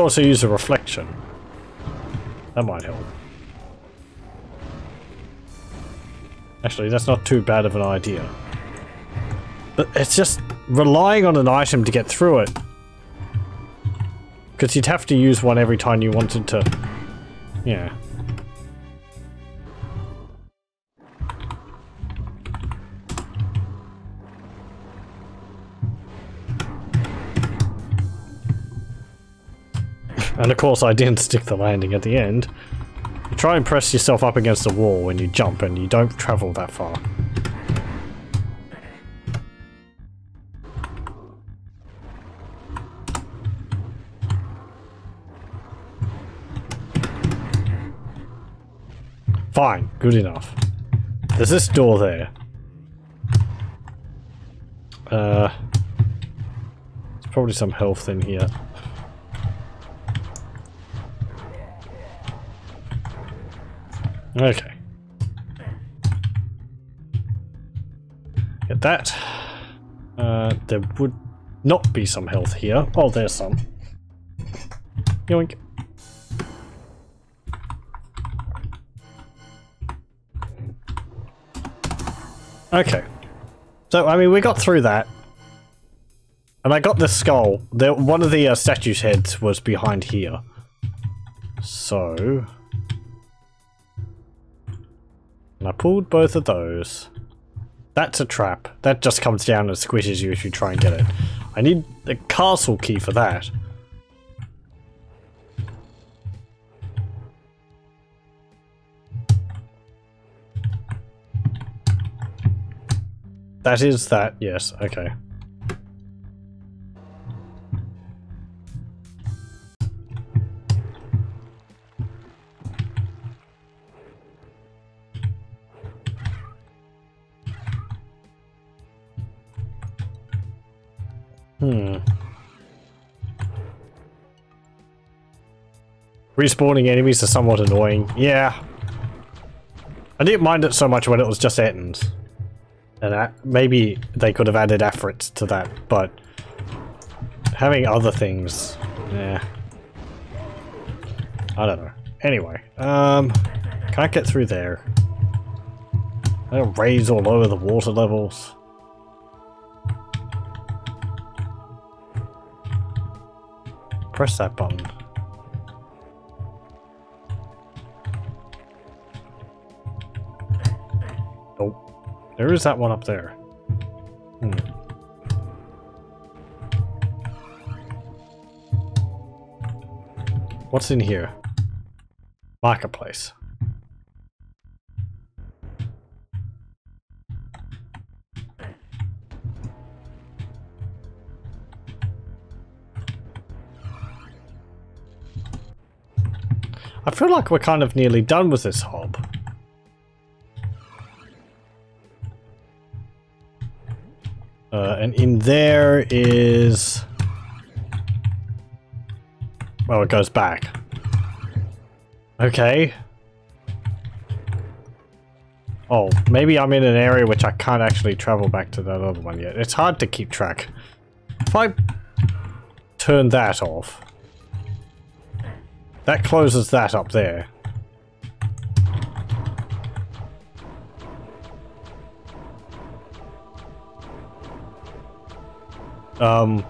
Also use a reflection. That might help. Actually, that's not too bad of an idea. But it's just relying on an item to get through it. Because you'd have to use one every time you wanted to... Yeah. And of course I didn't stick the landing at the end. You try and press yourself up against the wall when you jump and you don't travel that far. Fine, good enough. There's this door there. Uh, there's probably some health in here. Okay. Get that. Uh, there would not be some health here. Oh, there's some. Yoink. Okay. So, I mean, we got through that. And I got the skull. The, one of the uh, statue's heads was behind here. So... And I pulled both of those. That's a trap. That just comes down and squishes you if you try and get it. I need the castle key for that. That is that, yes, okay. Hmm. Respawning enemies are somewhat annoying. Yeah. I didn't mind it so much when it was just Ettins. And maybe they could have added Afrits to that, but having other things, yeah. I don't know. Anyway, um, can't get through there. They'll raise all over the water levels. Press that button. Oh, there is that one up there. Hmm. What's in here? Marketplace. I feel like we're kind of nearly done with this hub. Uh, and in there is... Well, it goes back. Okay. Oh, maybe I'm in an area which I can't actually travel back to that other one yet. It's hard to keep track. If I turn that off... That closes that up there. Um,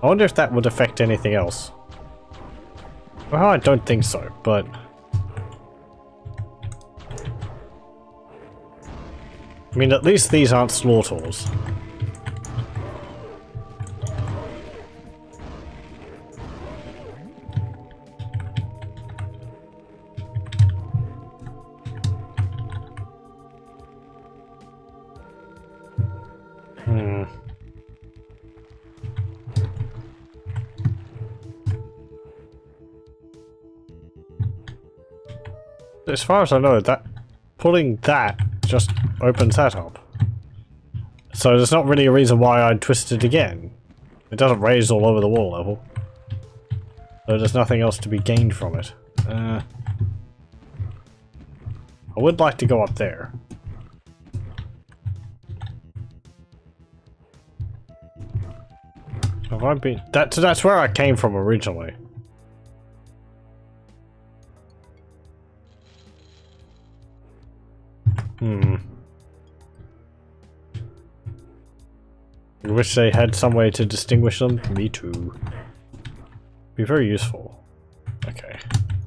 I wonder if that would affect anything else. Well, I don't think so, but... I mean, at least these aren't slaughtaurs. As far as I know, that pulling that just opens that up. So there's not really a reason why I'd twist it again. It doesn't raise all over the wall level. So there's nothing else to be gained from it. Uh, I would like to go up there. Have I been... That, that's where I came from originally. Hmm. I wish they had some way to distinguish them. Me too. Be very useful. Okay.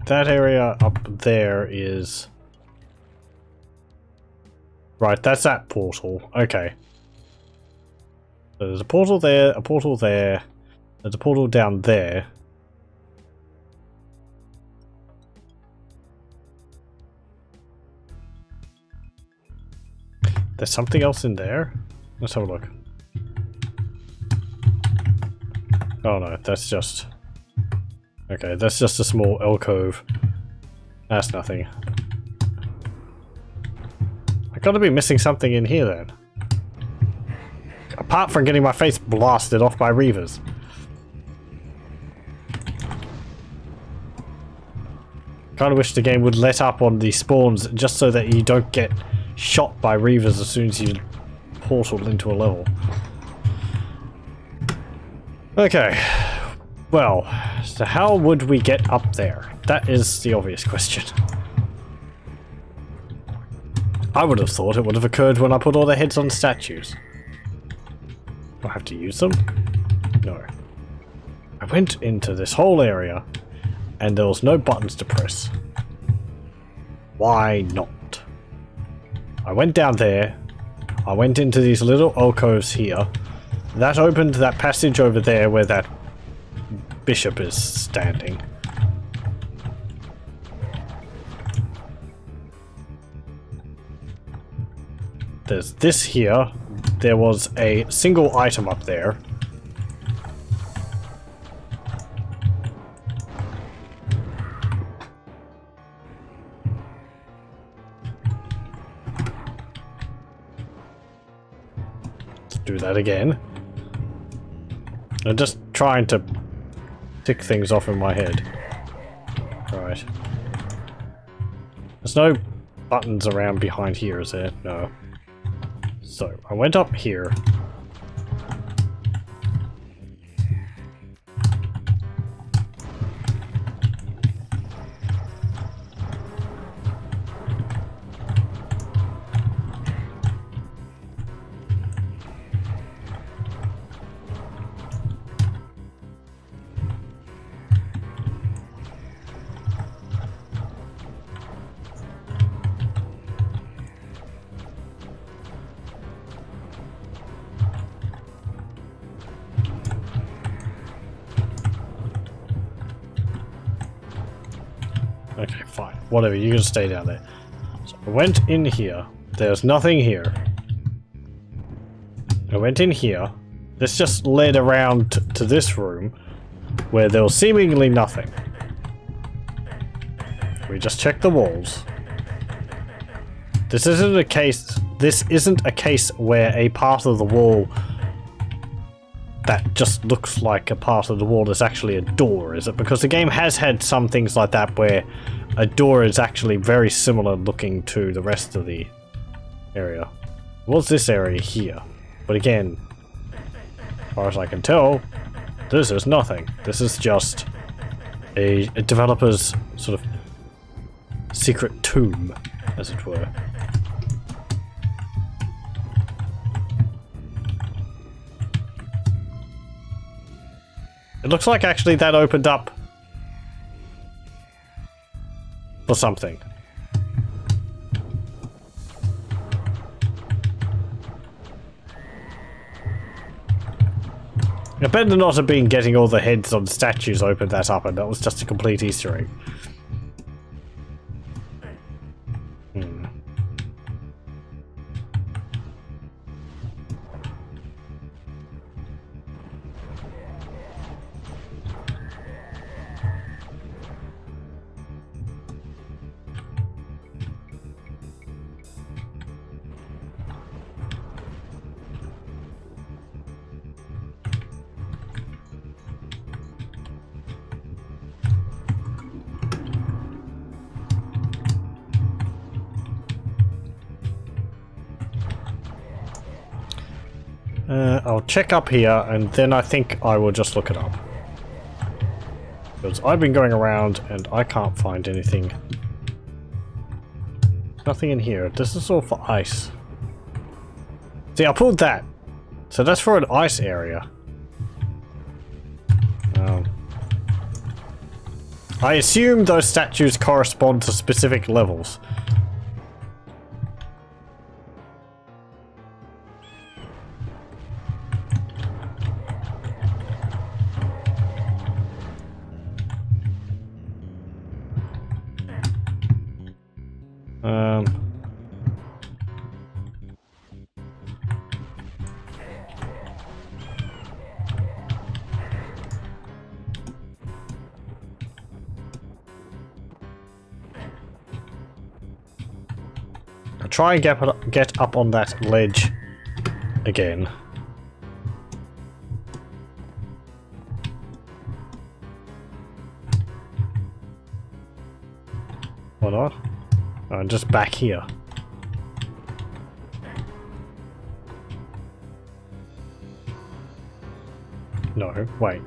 That area up there is... Right, that's that portal. Okay. So there's a portal there, a portal there, there's a portal down there. There's something else in there? Let's have a look. Oh no, that's just... Okay, that's just a small alcove. That's nothing. I gotta be missing something in here then. Apart from getting my face blasted off by Reivers. Kinda wish the game would let up on the spawns just so that you don't get shot by Reivers as soon as you portal into a level. Okay. Well, so how would we get up there? That is the obvious question. I would have thought it would have occurred when I put all the heads on statues. Do I have to use them? No. I went into this whole area and there was no buttons to press. Why not? I went down there. I went into these little alcoves here. That opened that passage over there where that bishop is standing. There's this here. There was a single item up there. That again. I'm just trying to tick things off in my head. Right. There's no buttons around behind here, is there? No. So, I went up here. Whatever, you can stay down there. So I went in here. There's nothing here. I went in here. This just led around to this room where there was seemingly nothing. We just checked the walls. This isn't a case this isn't a case where a part of the wall that just looks like a part of the wall is actually a door, is it? Because the game has had some things like that where a door is actually very similar looking to the rest of the area. What's this area here? But again, as far as I can tell, this is nothing. This is just a, a developer's sort of secret tomb, as it were. It looks like actually that opened up for something. I better not have been getting all the heads on statues opened that up and that was just a complete easter egg. I'll check up here and then I think I will just look it up. Because I've been going around and I can't find anything. Nothing in here. This is all for ice. See, I pulled that. So that's for an ice area. Um, I assume those statues correspond to specific levels. Um, try and get get up on that ledge again. Or not? Oh, just back here. No, wait.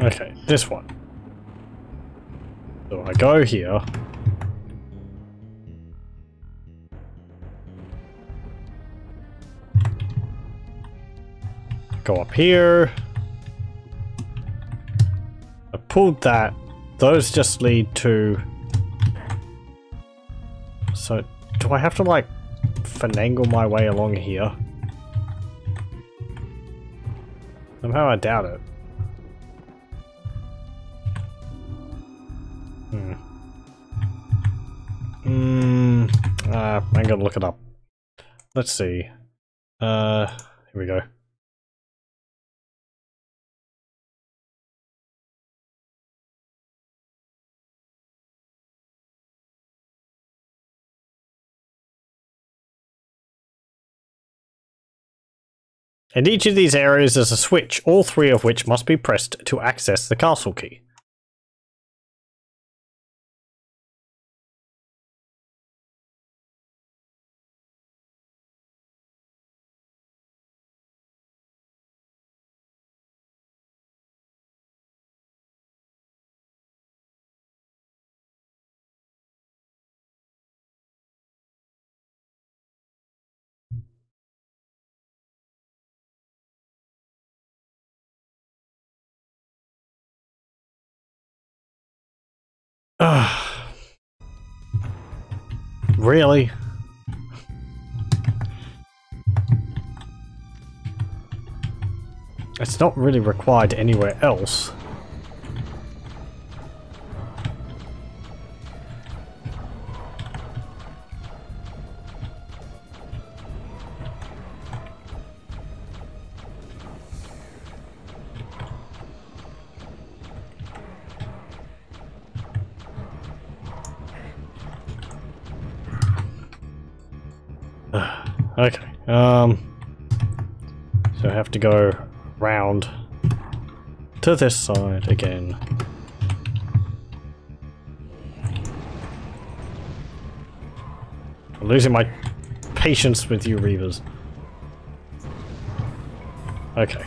Okay, this one. So I go here. Go up here. I pulled that. Those just lead to... So, do I have to, like, finagle my way along here? Somehow I doubt it. Hmm. Hmm. Uh, I'm gonna look it up. Let's see. Uh, here we go. In each of these areas is a switch, all three of which must be pressed to access the castle key. really? It's not really required anywhere else. Um. So I have to go round to this side again. I'm losing my patience with you, Reivers. Okay.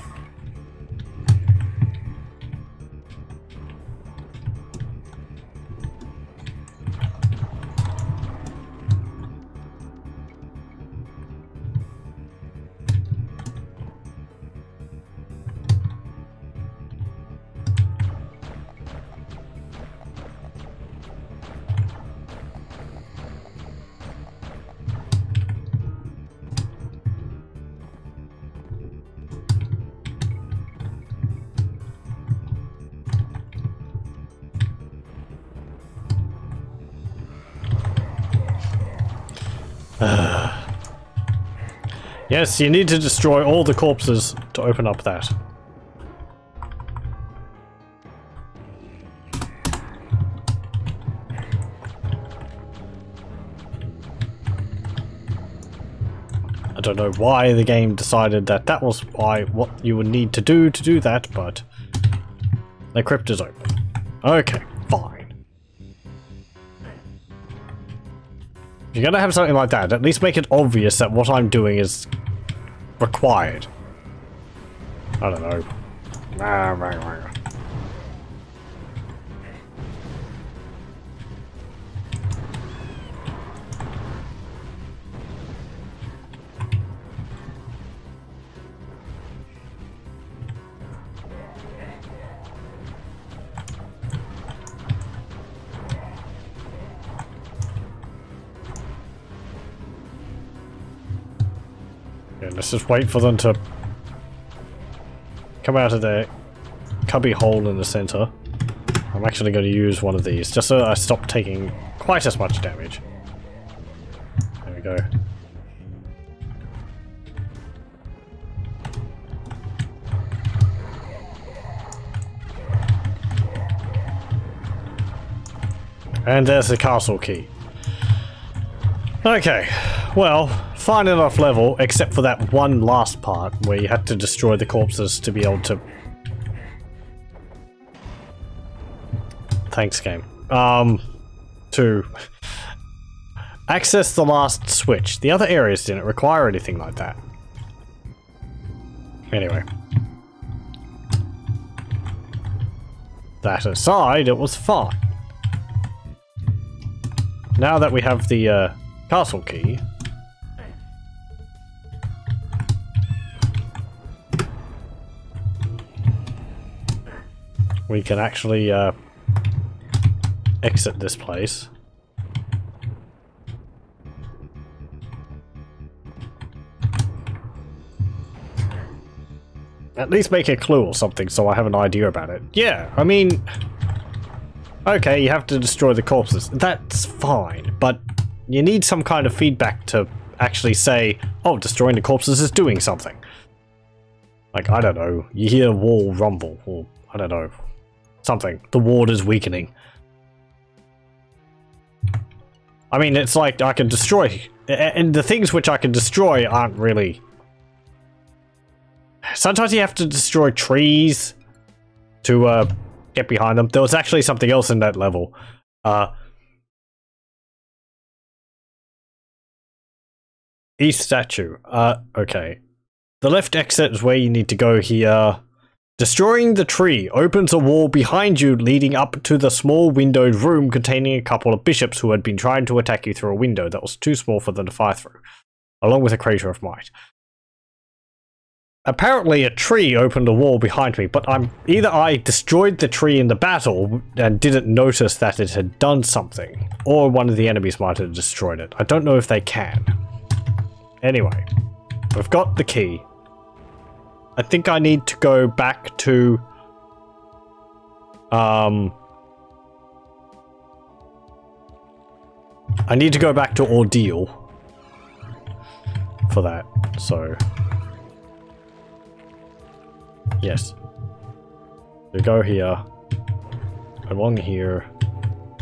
Yes, you need to destroy all the corpses to open up that. I don't know why the game decided that that was why what you would need to do to do that, but the crypt is open. Okay, fine. If you're gonna have something like that, at least make it obvious that what I'm doing is required. I don't know. Let's just wait for them to come out of their cubby hole in the center. I'm actually going to use one of these, just so I stop taking quite as much damage. There we go. And there's the castle key. Okay, well, fine enough level, except for that one last part where you had to destroy the corpses to be able to... Thanks, game. Um, to access the last switch. The other areas didn't require anything like that. Anyway. That aside, it was fine. Now that we have the uh, castle key, we can actually uh, exit this place. At least make a clue or something so I have an idea about it. Yeah, I mean... Okay, you have to destroy the corpses. That's fine, but you need some kind of feedback to actually say, oh, destroying the corpses is doing something. Like, I don't know, you hear a wall rumble, or I don't know, something. The ward is weakening. I mean, it's like I can destroy, and the things which I can destroy aren't really sometimes you have to destroy trees to uh, get behind them. There was actually something else in that level. Uh, East statue. Uh, okay. The left exit is where you need to go here. Destroying the tree opens a wall behind you leading up to the small windowed room containing a couple of bishops who had been trying to attack you through a window that was too small for them to fire through, along with a Krater of Might. Apparently a tree opened a wall behind me, but I'm either I destroyed the tree in the battle and didn't notice that it had done something, or one of the enemies might have destroyed it. I don't know if they can. Anyway, we've got the key. I think I need to go back to... Um... I need to go back to Ordeal for that, so... Yes. We go here. Along here.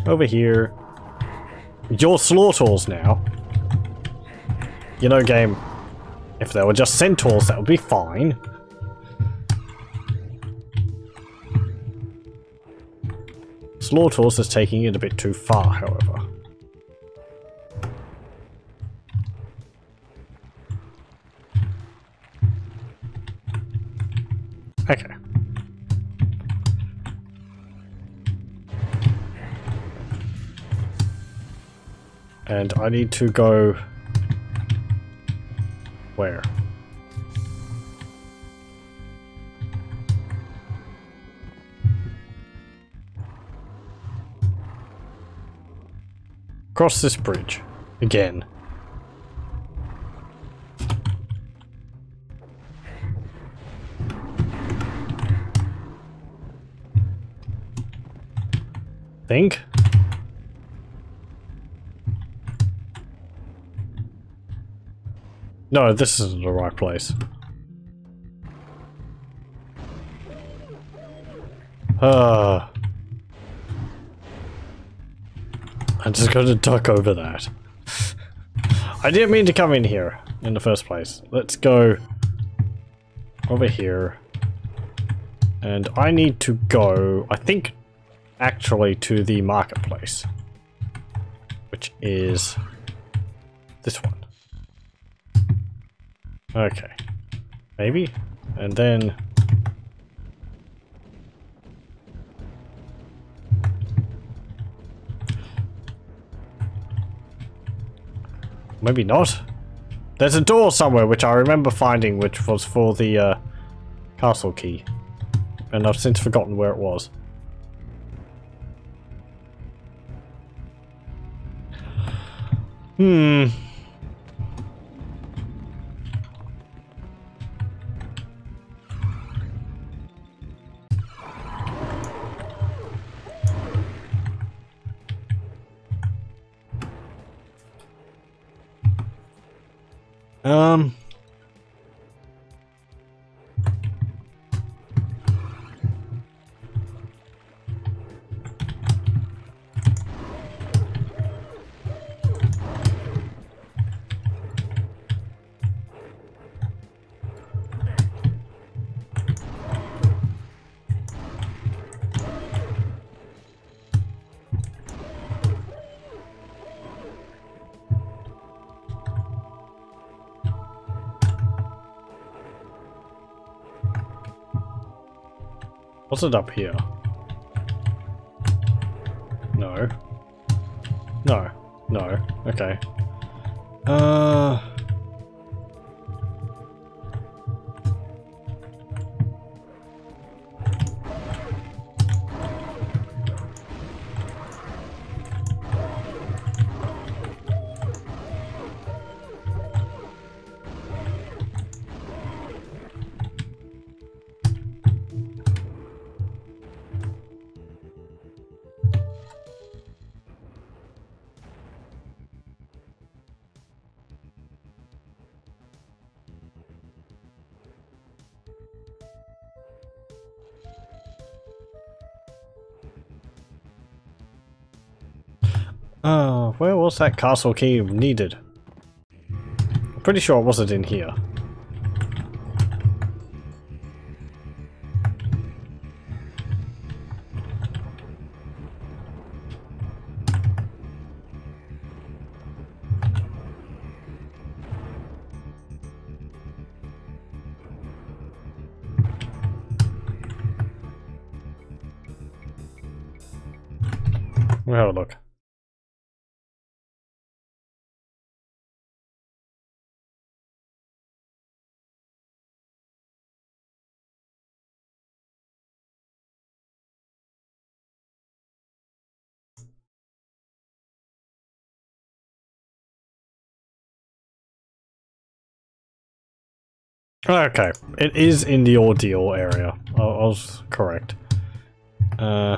Over here. Your Slaughtaurs now. You know, game, if there were just centaurs, that would be fine. Slaughtaurs is taking it a bit too far, however. Okay. And I need to go... Where? Cross this bridge. Again. Think? No, this isn't the right place. Ah. Uh. I'm just gonna duck over that. I didn't mean to come in here in the first place. Let's go over here. And I need to go, I think, actually to the marketplace. Which is this one. Okay. Maybe? And then Maybe not. There's a door somewhere which I remember finding which was for the uh, castle key. And I've since forgotten where it was. Hmm. Um. What's it up here? No. No. No. Okay. Uh... Oh, where was that castle key needed? I'm pretty sure it wasn't in here. Okay, it is in the ordeal area. I, I was correct. Uh,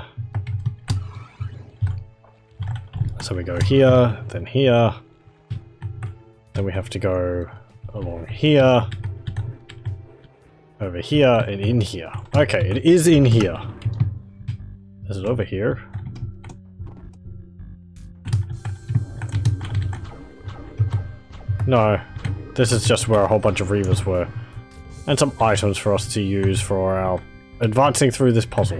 so we go here, then here. Then we have to go along here. Over here and in here. Okay, it is in here. Is it over here? No. This is just where a whole bunch of Reivers were. And some items for us to use for our advancing through this puzzle.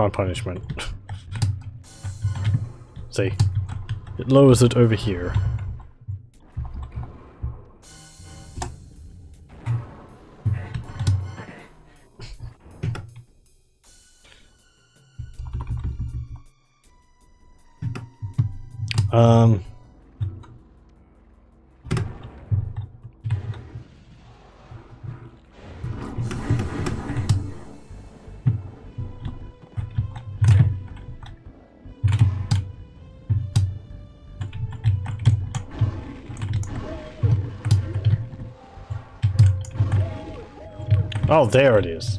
My punishment. See? It lowers it over here. There it is.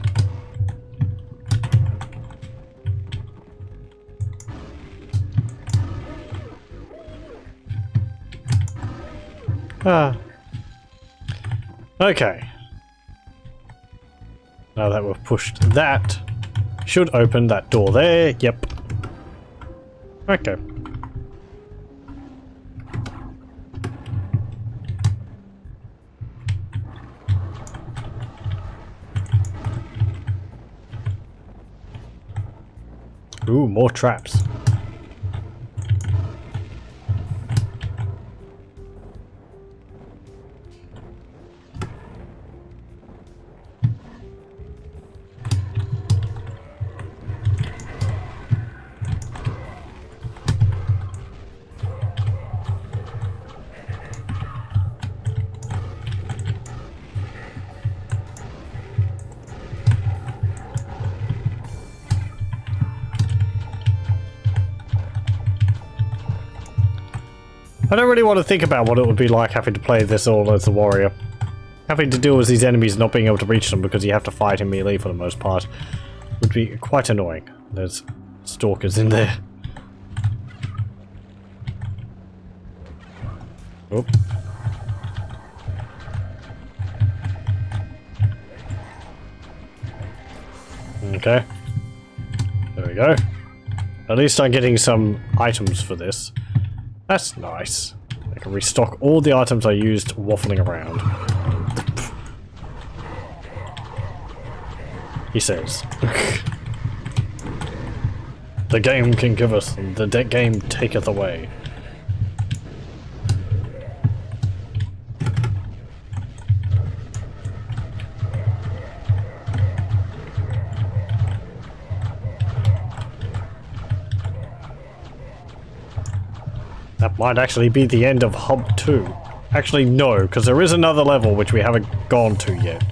Ah. Okay. Now that we've pushed that, should open that door there. Yep. Okay. More traps. I don't really want to think about what it would be like having to play this all as a warrior. Having to deal with these enemies not being able to reach them because you have to fight in melee for the most part would be quite annoying. There's stalkers in there. Oop. Okay. There we go. At least I'm getting some items for this. That's nice. I can restock all the items I used waffling around. He says. the game can give us, the game taketh away. Might actually be the end of Hub 2. Actually, no, because there is another level which we haven't gone to yet.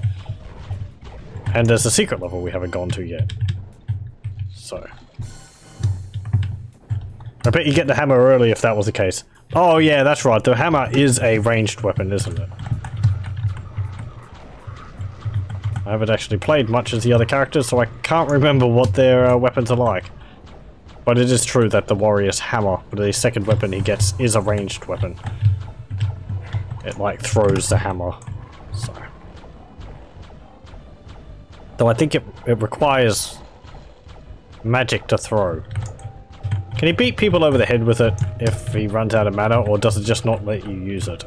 And there's a secret level we haven't gone to yet. So. I bet you get the hammer early if that was the case. Oh yeah, that's right. The hammer is a ranged weapon, isn't it? I haven't actually played much as the other characters, so I can't remember what their uh, weapons are like. But it is true that the warrior's hammer, the second weapon he gets, is a ranged weapon. It, like, throws the hammer. So. Though I think it, it requires magic to throw. Can he beat people over the head with it if he runs out of mana, or does it just not let you use it?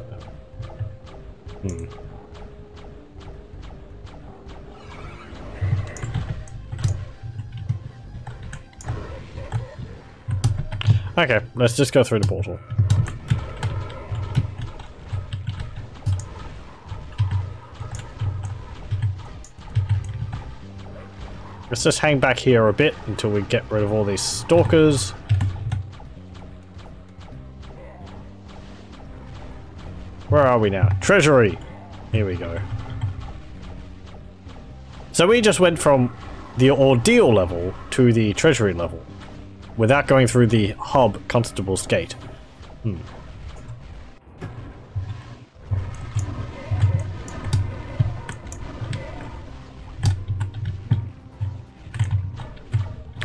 Hmm. Okay, let's just go through the portal. Let's just hang back here a bit until we get rid of all these stalkers. Where are we now? Treasury! Here we go. So we just went from the ordeal level to the treasury level without going through the hub constable's gate. Hmm.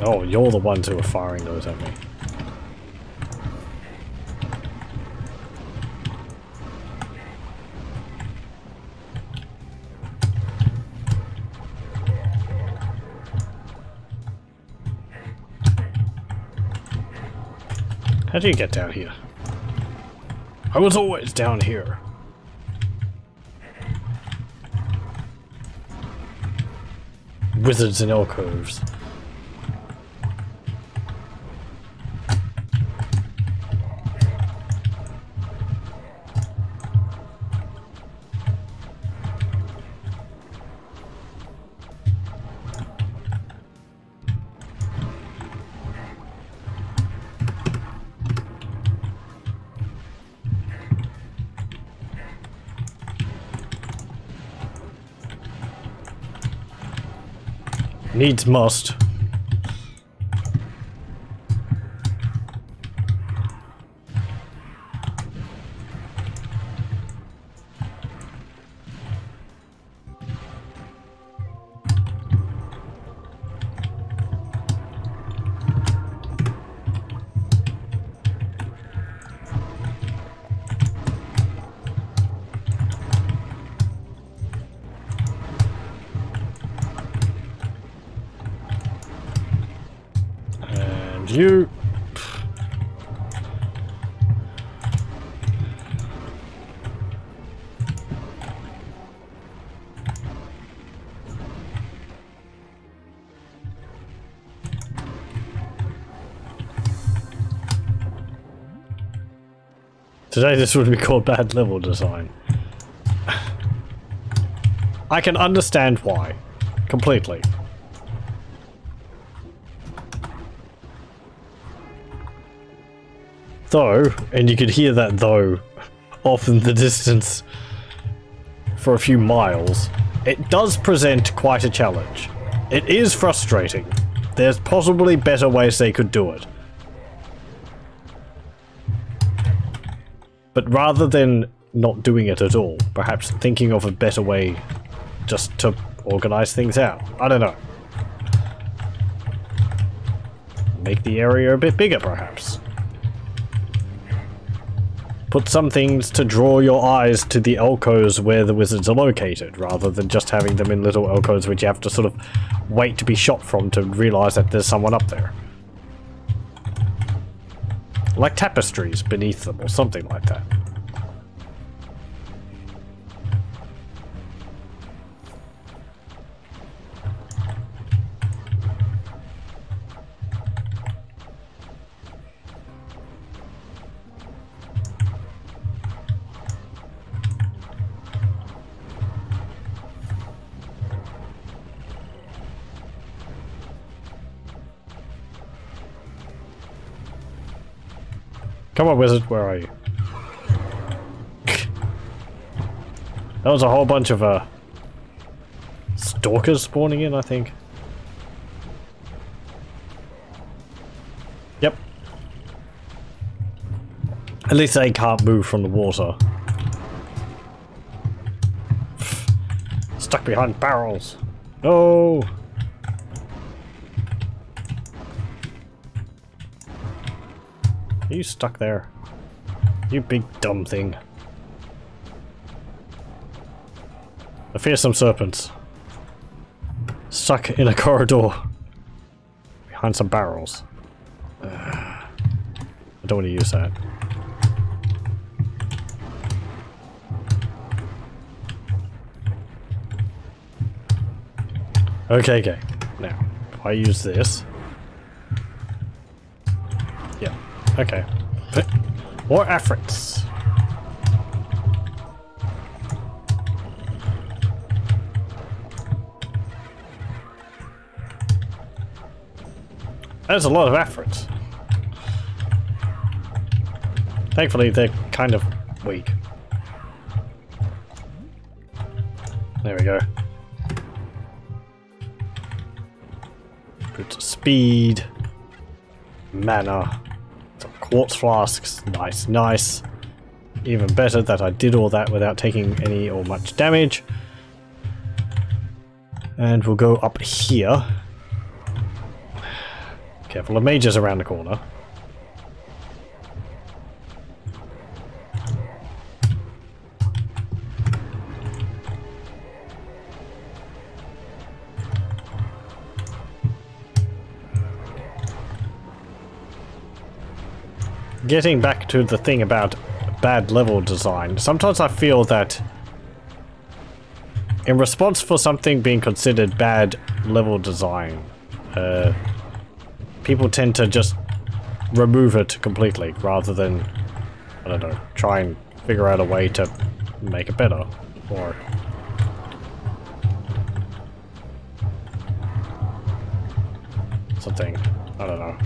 Oh, you're the ones who are firing those at me. How do you get down here? I was always down here. Wizards and alcoves. Needs must. Today this would be called bad level design. I can understand why. Completely. Though, and you could hear that though off in the distance for a few miles, it does present quite a challenge. It is frustrating. There's possibly better ways they could do it. But rather than not doing it at all, perhaps thinking of a better way just to organize things out. I don't know. Make the area a bit bigger, perhaps. Put some things to draw your eyes to the alcoves where the wizards are located, rather than just having them in little alcoves which you have to sort of wait to be shot from to realize that there's someone up there. Like tapestries beneath them, or something like that. Come on, wizard, where are you? that was a whole bunch of, uh, stalkers spawning in, I think. Yep. At least they can't move from the water. Stuck behind barrels. No! Are you stuck there? You big dumb thing. I fear some serpents. stuck in a corridor behind some barrels. Uh, I don't want to use that. Okay, okay. Now, if I use this. Okay. More Afrits. That's a lot of effort. Thankfully, they're kind of weak. There we go. Put speed, mana, quartz flasks. Nice, nice. Even better that I did all that without taking any or much damage. And we'll go up here. Careful of mages around the corner. Getting back to the thing about bad level design, sometimes I feel that in response for something being considered bad level design, uh, people tend to just remove it completely rather than, I don't know, try and figure out a way to make it better. Or something. I don't know.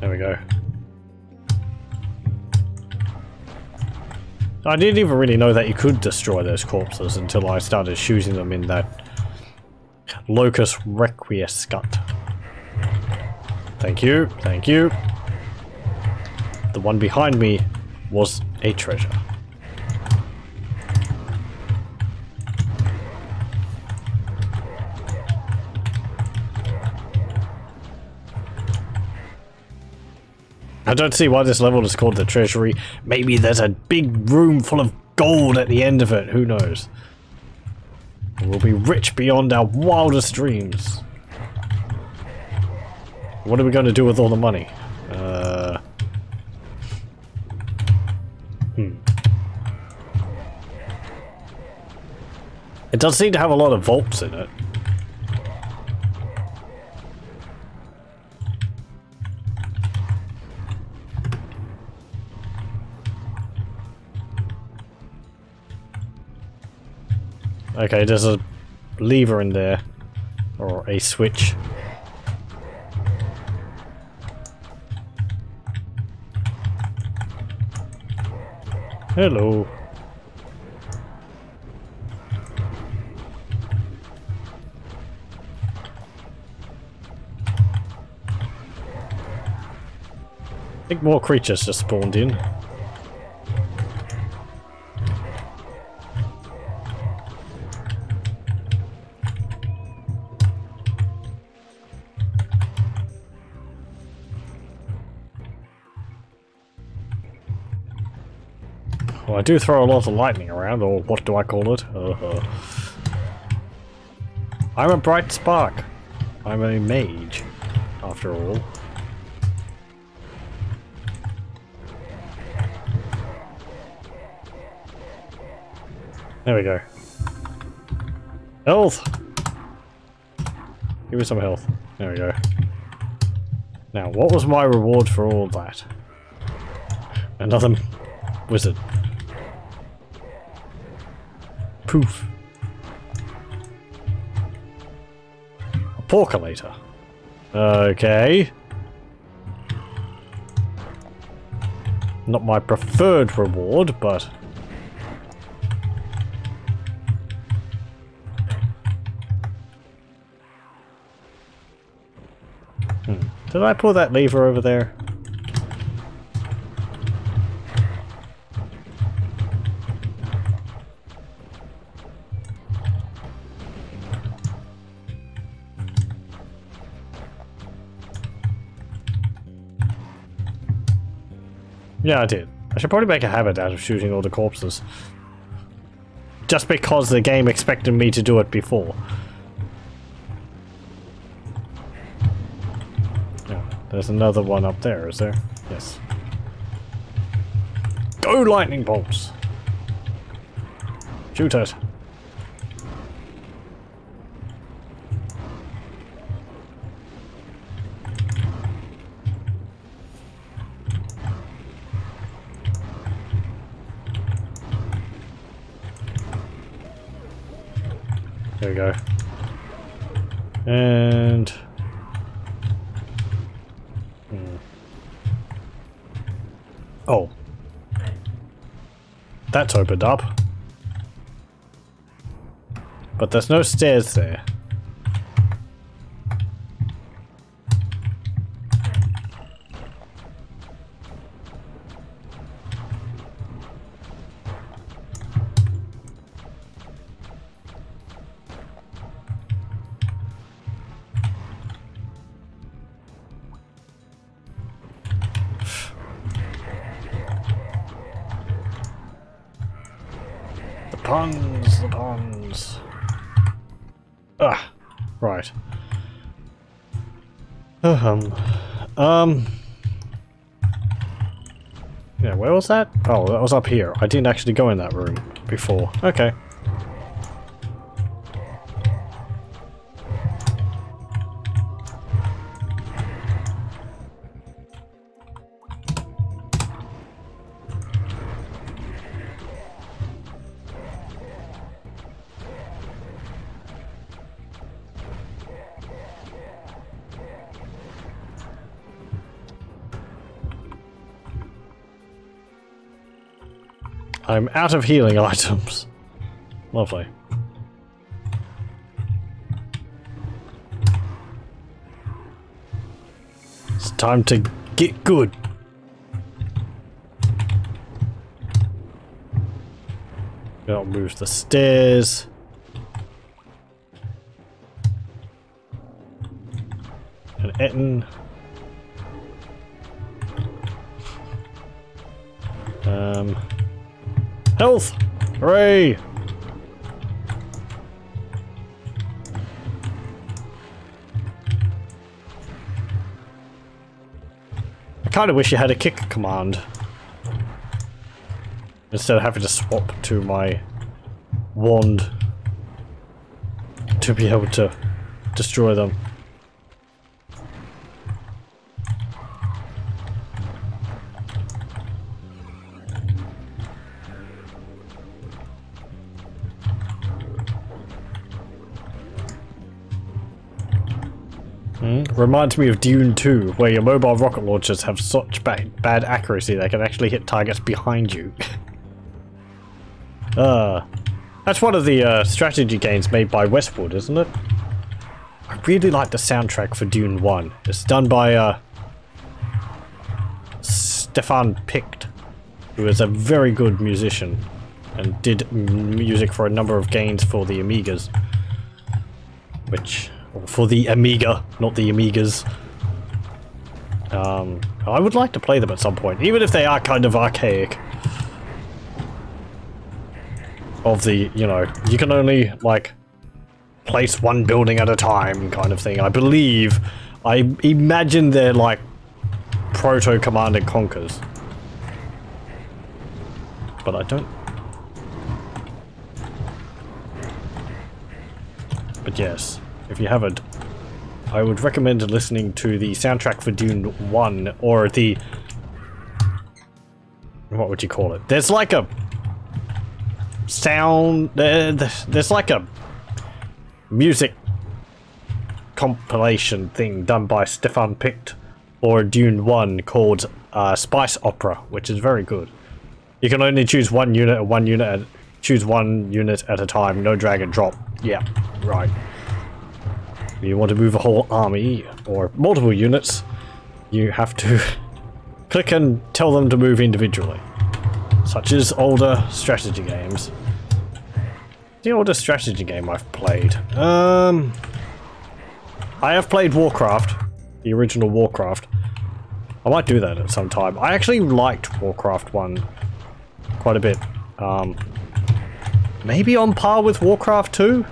There we go. I didn't even really know that you could destroy those corpses until I started shooting them in that Locus Requiescat. Thank you, thank you. The one behind me was a treasure. I don't see why this level is called the treasury. Maybe there's a big room full of gold at the end of it. Who knows? We'll be rich beyond our wildest dreams. What are we going to do with all the money? Uh... Hmm. It does seem to have a lot of vaults in it. Okay, there's a lever in there. Or a switch. Hello. I think more creatures just spawned in. Well, I do throw a lot of lightning around, or what do I call it? Uh -huh. I'm a bright spark. I'm a mage, after all. There we go. Health! Give me some health. There we go. Now, what was my reward for all that? Another wizard. Poof. A Porkalator. Okay. Not my preferred reward, but... Hmm. Did I pull that lever over there? Yeah, I did. I should probably make a habit out of shooting all the corpses. Just because the game expected me to do it before. Yeah, there's another one up there, is there? Yes. Go lightning bolts! Shoot it. There we go. And... Hmm. Oh. That's opened up. But there's no stairs there. Um, um. Yeah, where was that? Oh, that was up here. I didn't actually go in that room before. Okay. I'm out of healing items. Lovely. It's time to get good. I'll move the stairs. And Ettin. Health! Hooray! I kind of wish you had a kick command. Instead of having to swap to my wand to be able to destroy them. Reminds me of Dune 2, where your mobile rocket launchers have such ba bad accuracy they can actually hit targets behind you. uh, that's one of the uh, strategy games made by Westwood, isn't it? I really like the soundtrack for Dune 1. It's done by uh, Stéphane Picq, who is a very good musician and did music for a number of games for the Amigas. Which for the Amiga, not the Amigas. Um, I would like to play them at some point, even if they are kind of archaic. Of the, you know, you can only, like, place one building at a time kind of thing. I believe, I imagine they're like proto Command and Conquers. But I don't... But yes. If you haven't, I would recommend listening to the soundtrack for Dune 1 or the... What would you call it? There's like a sound... There's like a music compilation thing done by Stéphane Picq or Dune 1 called uh, Spice Opera, which is very good. You can only choose one unit one unit at, choose one unit at a time, no drag and drop. Yeah, right. If you want to move a whole army or multiple units, you have to click and tell them to move individually. Such as older strategy games. The oldest strategy game I've played. Um, I have played Warcraft, the original Warcraft. I might do that at some time. I actually liked Warcraft 1 quite a bit. Um, maybe on par with Warcraft 2?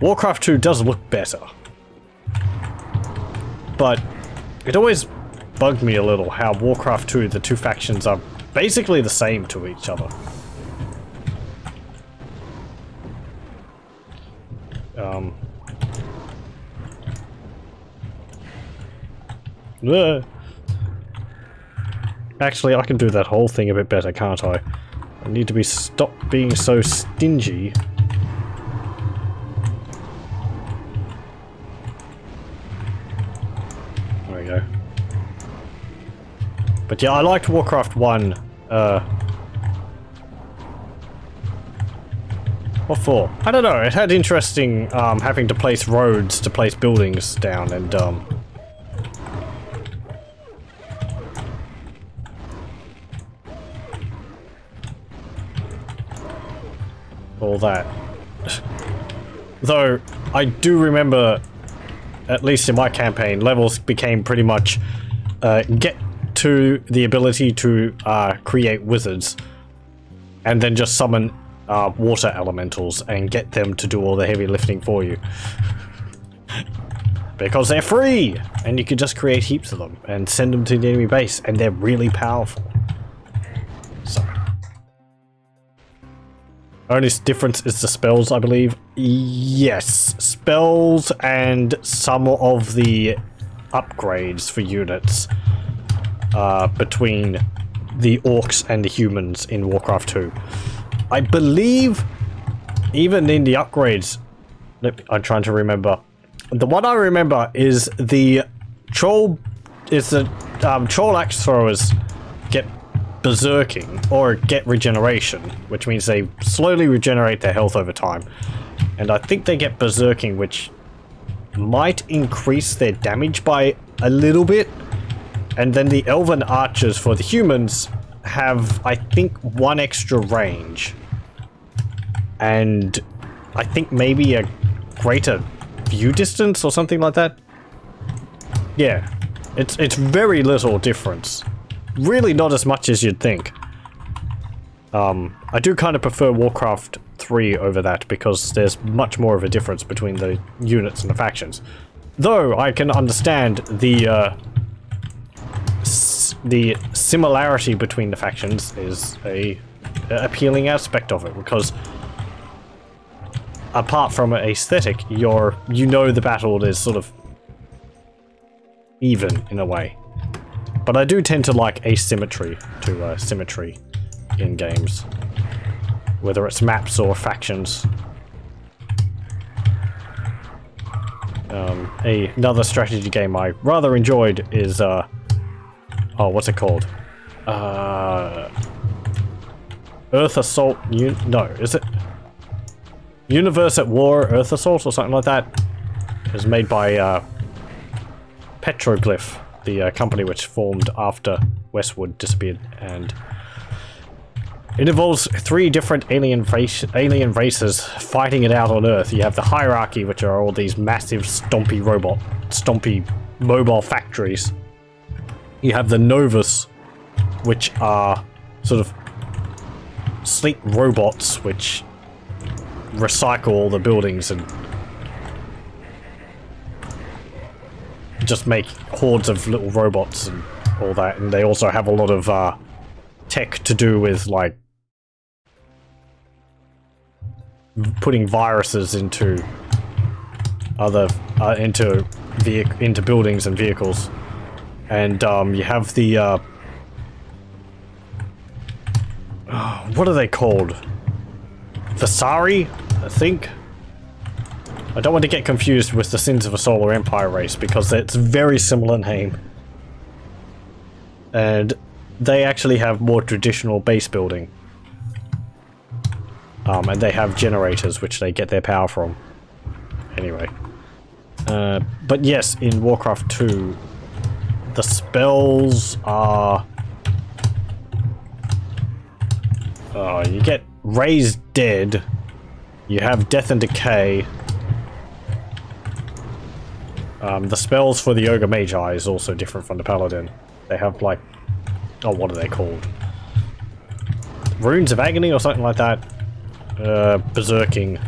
Warcraft 2 does look better. But it always bugged me a little how Warcraft 2, the two factions are basically the same to each other. Um, actually, I can do that whole thing a bit better, can't I? I need to be stop being so stingy. But yeah, I liked Warcraft 1. Uh, what for? I don't know, it had interesting um, having to place roads to place buildings down and um, all that. Though, I do remember, at least in my campaign, levels became pretty much uh, get to the ability to uh, create wizards and then just summon uh, water elementals and get them to do all the heavy lifting for you. because they're free! And you can just create heaps of them and send them to the enemy base and they're really powerful. So. Only difference is the spells, I believe. Yes, spells and some of the upgrades for units uh, between the orcs and the humans in Warcraft 2. I believe even in the upgrades, I'm trying to remember. The one I remember is the troll, is the um, troll axe throwers get berserking or get regeneration, which means they slowly regenerate their health over time. And I think they get berserking, which might increase their damage by a little bit. And then the elven archers for the humans have, I think, one extra range. And I think maybe a greater view distance or something like that. Yeah, it's it's very little difference really not as much as you'd think. Um, I do kind of prefer Warcraft 3 over that because there's much more of a difference between the units and the factions. Though I can understand the uh, the similarity between the factions is a, a appealing aspect of it because apart from aesthetic, you're you know the battle is sort of even in a way. But I do tend to like asymmetry to uh, symmetry in games. Whether it's maps or factions. Um, a, another strategy game I rather enjoyed is, uh, oh, what's it called? Uh, Earth Assault, no, is it? Universe at War, Earth Assault, or something like that. Was made by, uh, Petroglyph the uh, company which formed after Westwood disappeared, and it involves three different alien race, alien races fighting it out on Earth. You have the hierarchy, which are all these massive stompy robot, stompy mobile factories. You have the Novus, which are sort of sleek robots which recycle all the buildings and just make hordes of little robots and all that, and they also have a lot of uh, tech to do with like putting viruses into other uh, into vehic into buildings and vehicles, and um, you have the uh, what are they called? Visari, I think. I don't want to get confused with the Sins of a Solar Empire race because it's very similar name. And they actually have more traditional base building. Um, and they have generators which they get their power from. Anyway. Uh, but yes, in Warcraft 2, the spells are... Oh, you get Raised Dead, you have Death and Decay, Um, the spells for the Ogre Magi is also different from the Paladin. They have like, oh, what are they called? Runes of Agony or something like that. Uh, berserking.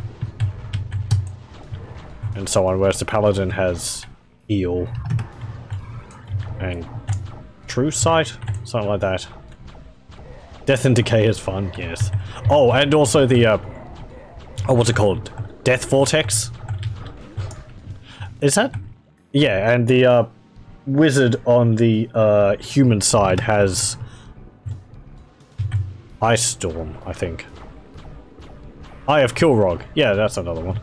And so on, whereas the Paladin has heal. And true sight? Something like that. Death and Decay is fun, yes. Oh, and also the, uh, oh, what's it called? Death Vortex? Is that? Yeah, and the, uh, wizard on the, uh, human side has Ice Storm, I think. Eye of Kilrogg. Yeah, that's another one.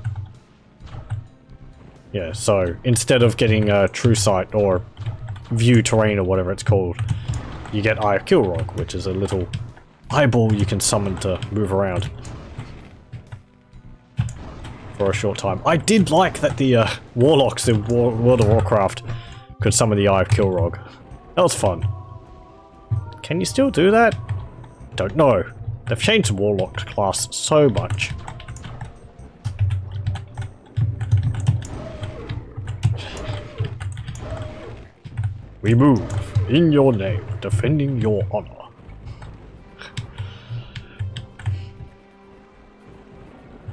Yeah, so instead of getting a true sight or view terrain or whatever it's called, you get Eye of Kilrogg, which is a little eyeball you can summon to move around for a short time. I did like that the uh, warlocks in War World of Warcraft could summon the Eye of Kilrogg. That was fun. Can you still do that? Don't know. They've changed the warlock class so much. We move in your name, defending your honor.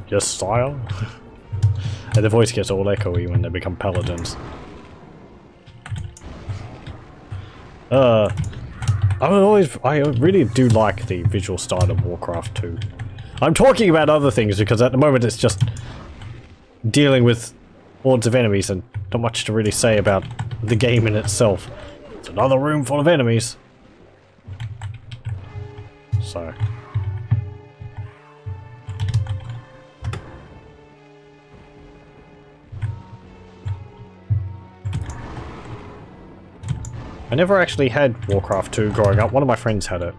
Yes, style. and the voice gets all echoey when they become paladins. Uh, I always, I really do like the visual style of Warcraft 2. I'm talking about other things because at the moment it's just dealing with hordes of enemies and not much to really say about the game in itself. It's another room full of enemies. So... I never actually had Warcraft 2 growing up. One of my friends had it.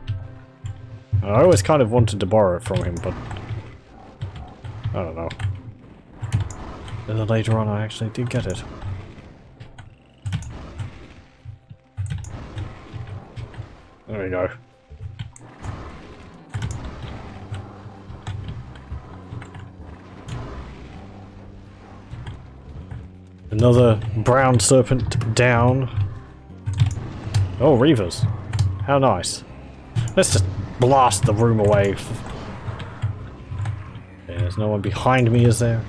And I always kind of wanted to borrow it from him, but... I don't know. And then later on I actually did get it. Go. Another brown serpent down. Oh, Reivers. How nice. Let's just blast the room away. there's no one behind me, is there?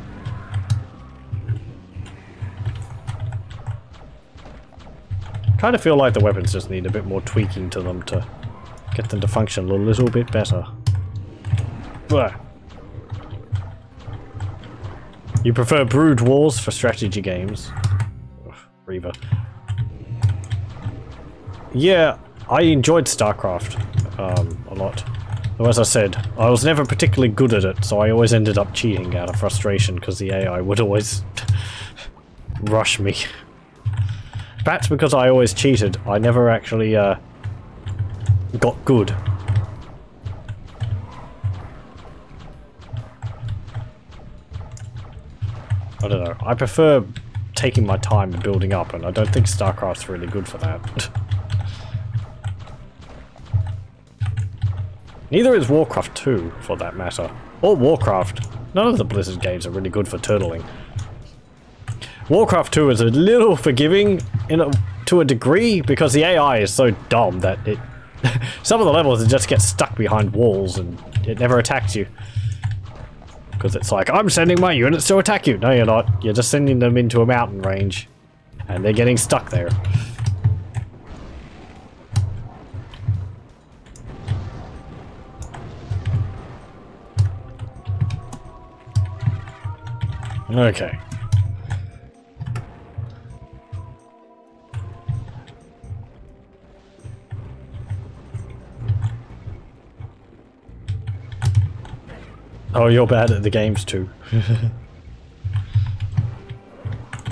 Kind of feel like the weapons just need a bit more tweaking to them to get them to function a little bit better. Blah. You prefer Brood Wars for strategy games? Ugh, Reaver. Yeah, I enjoyed StarCraft um, a lot. Though as I said, I was never particularly good at it, so I always ended up cheating out of frustration because the AI would always rush me. That's because I always cheated. I never actually uh, got good. I don't know. I prefer taking my time and building up, and I don't think StarCraft's really good for that. Neither is Warcraft 2, for that matter. Or Warcraft. None of the Blizzard games are really good for turtling. Warcraft 2 is a little forgiving in a, to a degree because the AI is so dumb that it some of the levels it just gets stuck behind walls and it never attacks you. Because it's like, I'm sending my units to attack you. No, you're not. You're just sending them into a mountain range. And they're getting stuck there. Okay. Oh, you're bad at the games too.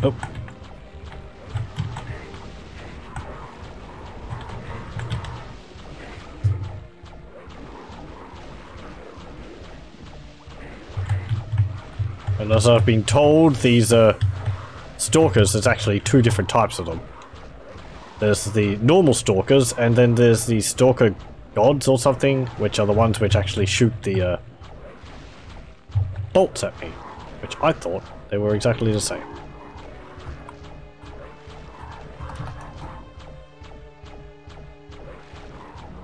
oh. And as I've been told, these uh, stalkers, there's actually two different types of them. There's the normal stalkers, and then there's the stalker gods or something, which are the ones which actually shoot the uh, bolts at me, which I thought they were exactly the same.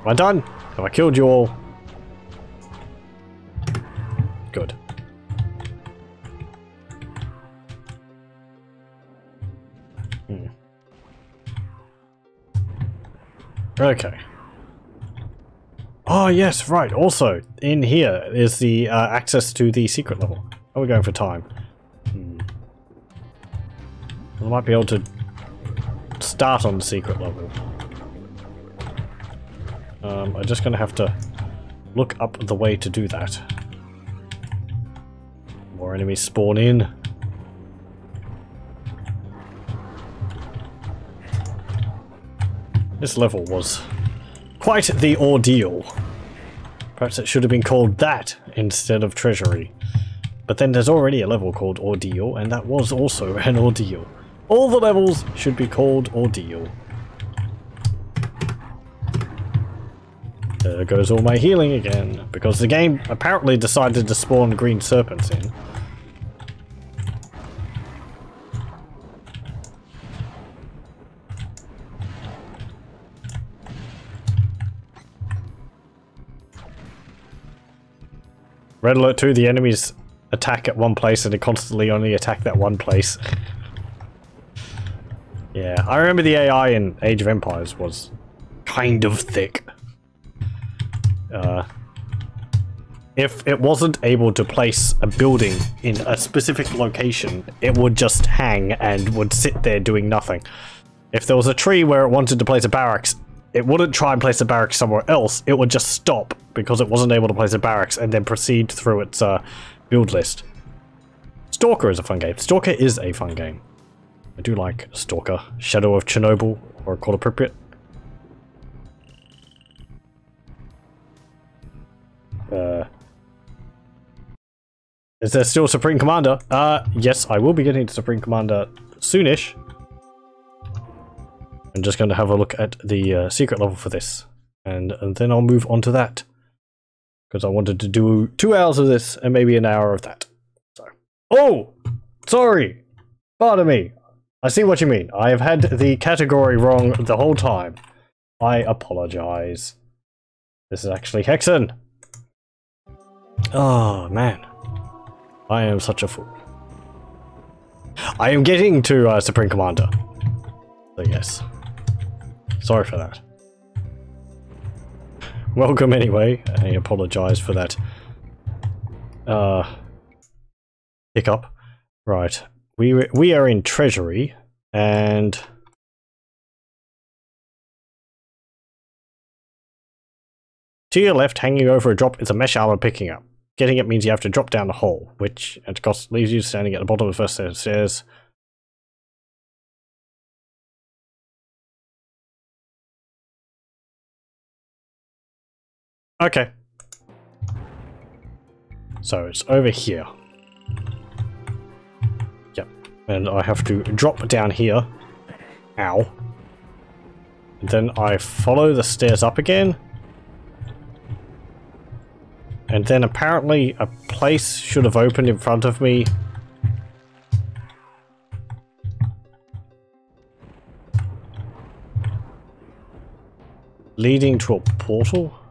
Am I done? Have I killed you all? Good. Hmm. Okay. Oh yes, right. Also, in here is the uh, access to the secret level. Are we going for time? Hmm. I might be able to start on the secret level. Um, I'm just going to have to look up the way to do that. More enemies spawn in. This level was quite the ordeal. Perhaps it should have been called that instead of Treasury. But then there's already a level called Ordeal, and that was also an ordeal. All the levels should be called Ordeal. There goes all my healing again, because the game apparently decided to spawn green serpents in. Red alert 2, the enemies attack at one place and they constantly only attack that one place. yeah, I remember the AI in Age of Empires was kind of thick. Uh, if it wasn't able to place a building in a specific location, it would just hang and would sit there doing nothing. If there was a tree where it wanted to place a barracks, it wouldn't try and place a barracks somewhere else, it would just stop because it wasn't able to place a barracks and then proceed through its uh, build list. Stalker is a fun game. Stalker is a fun game. I do like Stalker. Shadow of Chernobyl, or called appropriate. Uh, is there still Supreme Commander? Uh, yes, I will be getting to Supreme Commander soonish. I'm just going to have a look at the uh, secret level for this. And, and then I'll move on to that. Because I wanted to do two hours of this and maybe an hour of that. So, Oh! Sorry! Pardon me. I see what you mean. I have had the category wrong the whole time. I apologize. This is actually Hexen. Oh, man. I am such a fool. I am getting to uh, Supreme Commander. So yes. Sorry for that. Welcome anyway. I apologize for that. Uh, hiccup. Right. We we are in Treasury, and to your left, hanging over a drop, is a mesh armor picking up. Getting it means you have to drop down the hole, which at cost leaves you standing at the bottom of the first set of stairs. Okay. So it's over here. Yep. And I have to drop down here. Ow. And then I follow the stairs up again. And then apparently a place should have opened in front of me. Leading to a portal?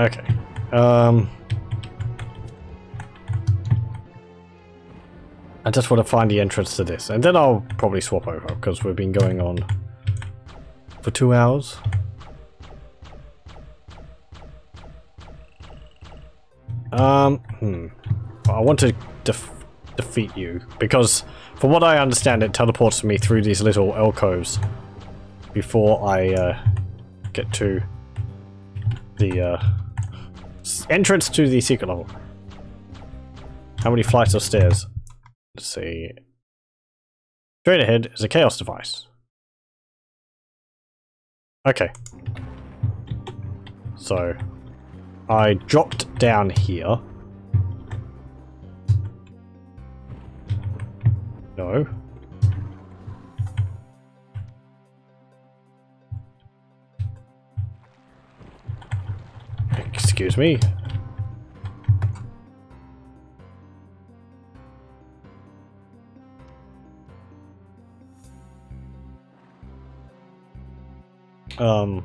Okay. Um... I just want to find the entrance to this, and then I'll probably swap over, because we've been going on for two hours. Um, hmm. I want to def defeat you, because from what I understand, it teleports me through these little alcoves before I uh, get to the uh, entrance to the secret level. How many flights of stairs? Let's see. Straight ahead is a chaos device. Okay. So, I dropped down here. No. Excuse me. Um...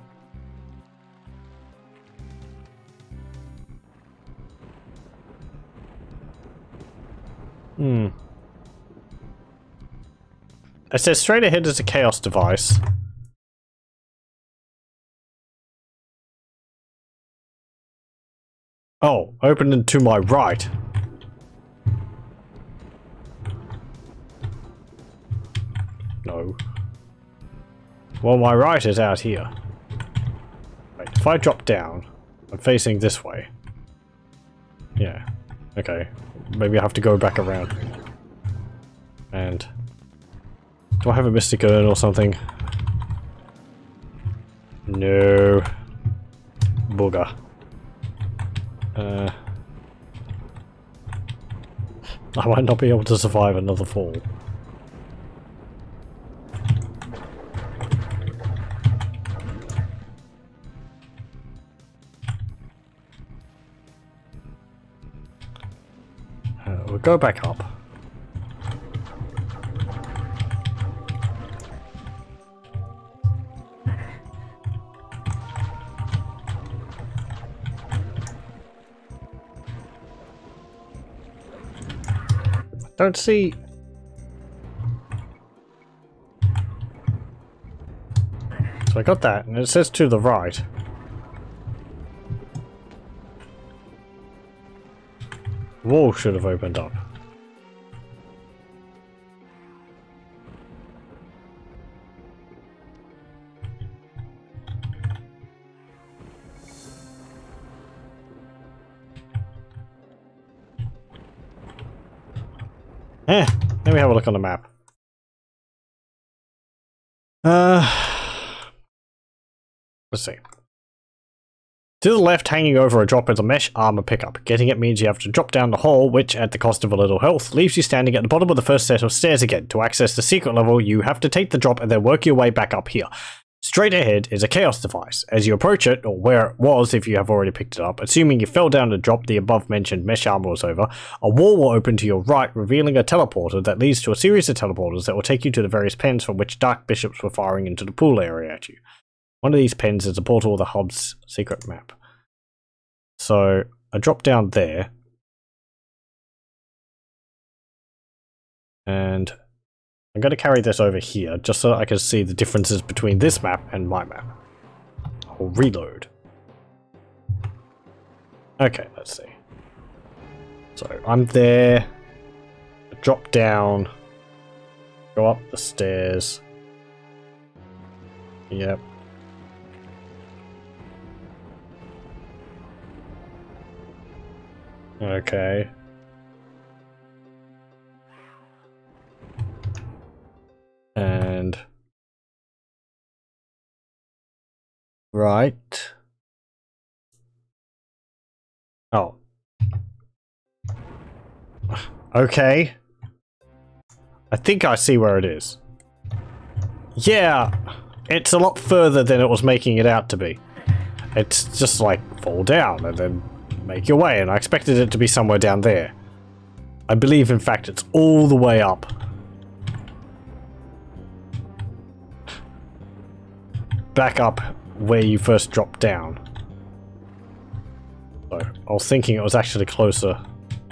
Hmm. It says straight ahead is a chaos device. Oh, open to my right. No. Well, my right is out here. Right, if I drop down, I'm facing this way. Yeah. Okay. Maybe I have to go back around. And... Do I have a Mystic Urn or something? No. Booger. Uh... I might not be able to survive another fall. We'll Go back up. Don't see... So I got that, and it says to the right. Wall should have opened up. Eh, let me have a look on the map. Uh, let's see. To the left, hanging over a drop is a mesh armor pickup. Getting it means you have to drop down the hole, which, at the cost of a little health, leaves you standing at the bottom of the first set of stairs again. To access the secret level, you have to take the drop and then work your way back up here. Straight ahead is a chaos device. As you approach it, or where it was if you have already picked it up, assuming you fell down the drop the above mentioned mesh armor over, a wall will open to your right, revealing a teleporter that leads to a series of teleporters that will take you to the various pens from which dark bishops were firing into the pool area at you. One of these pens is a portal of the hub's secret map. So I drop down there. And I'm going to carry this over here just so I can see the differences between this map and my map. I'll reload. Okay, let's see. So I'm there. Drop down. Go up the stairs. Yep, Okay. And... Right. Oh. Okay. I think I see where it is. Yeah, it's a lot further than it was making it out to be. It's just like fall down and then make your way, and I expected it to be somewhere down there. I believe, in fact, it's all the way up. Back up where you first dropped down. So, I was thinking it was actually closer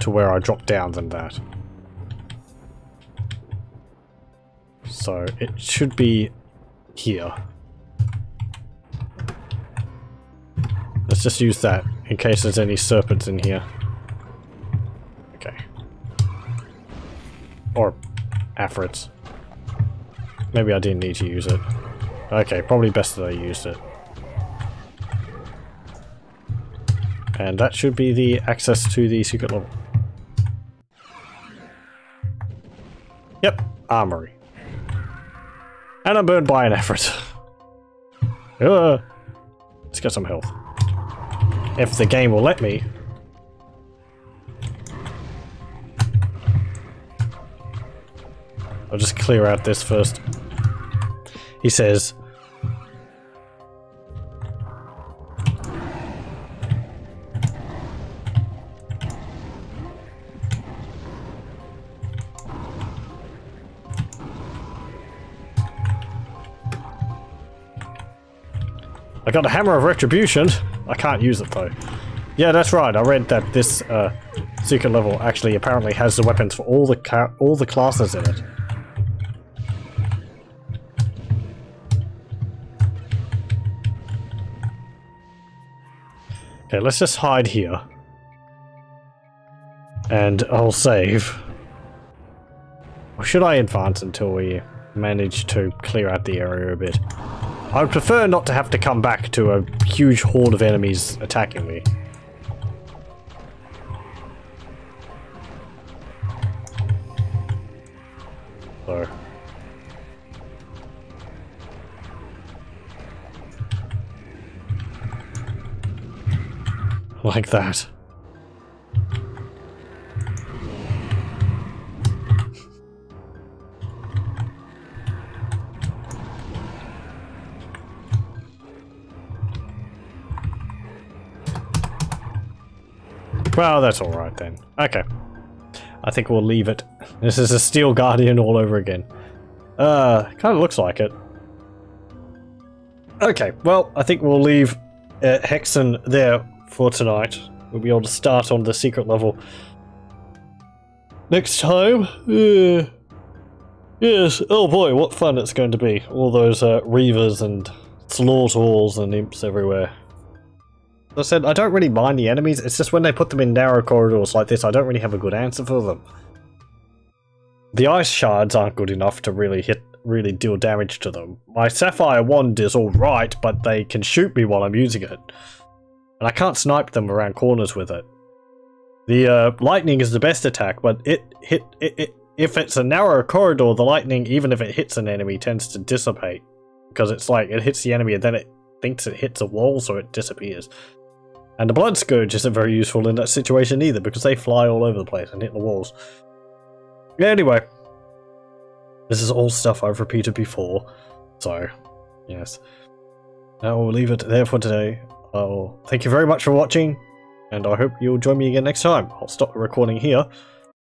to where I dropped down than that. So, it should be here. Let's just use that in case there's any serpents in here. Okay. Or afrits. Maybe I didn't need to use it. Okay, probably best that I used it. And that should be the access to the secret level. Yep, armory. And I'm burned by an afrit. uh, let's get some health. If the game will let me. I'll just clear out this first. He says, I got a Hammer of Retribution. I can't use it though. Yeah, that's right. I read that this uh, secret level actually apparently has the weapons for all the all the classes in it. Okay, let's just hide here. And I'll save. Or should I advance until we manage to clear out the area a bit? I would prefer not to have to come back to a huge horde of enemies attacking me. So... Like that. Well, that's alright then. Okay. I think we'll leave it. This is a Steel Guardian all over again. Uh, kind of looks like it. Okay, well, I think we'll leave uh, Hexen there for tonight. We'll be able to start on the secret level next time. Uh, yes, oh boy, what fun it's going to be. All those uh, Reivers and Slaughtaurs and Imps everywhere. I said, I don't really mind the enemies, it's just when they put them in narrow corridors like this, I don't really have a good answer for them. The ice shards aren't good enough to really hit, really deal damage to them. My sapphire wand is alright, but they can shoot me while I'm using it. And I can't snipe them around corners with it. The uh, lightning is the best attack, but it hit it, it, if it's a narrow corridor, the lightning, even if it hits an enemy, tends to dissipate. Because it's like, it hits the enemy and then it thinks it hits a wall, so it disappears. And the Blood Scourge isn't very useful in that situation either, because they fly all over the place and hit the walls. Anyway, this is all stuff I've repeated before, so, yes. Now we'll leave it there for today. I'll thank you very much for watching, and I hope you'll join me again next time. I'll stop the recording here.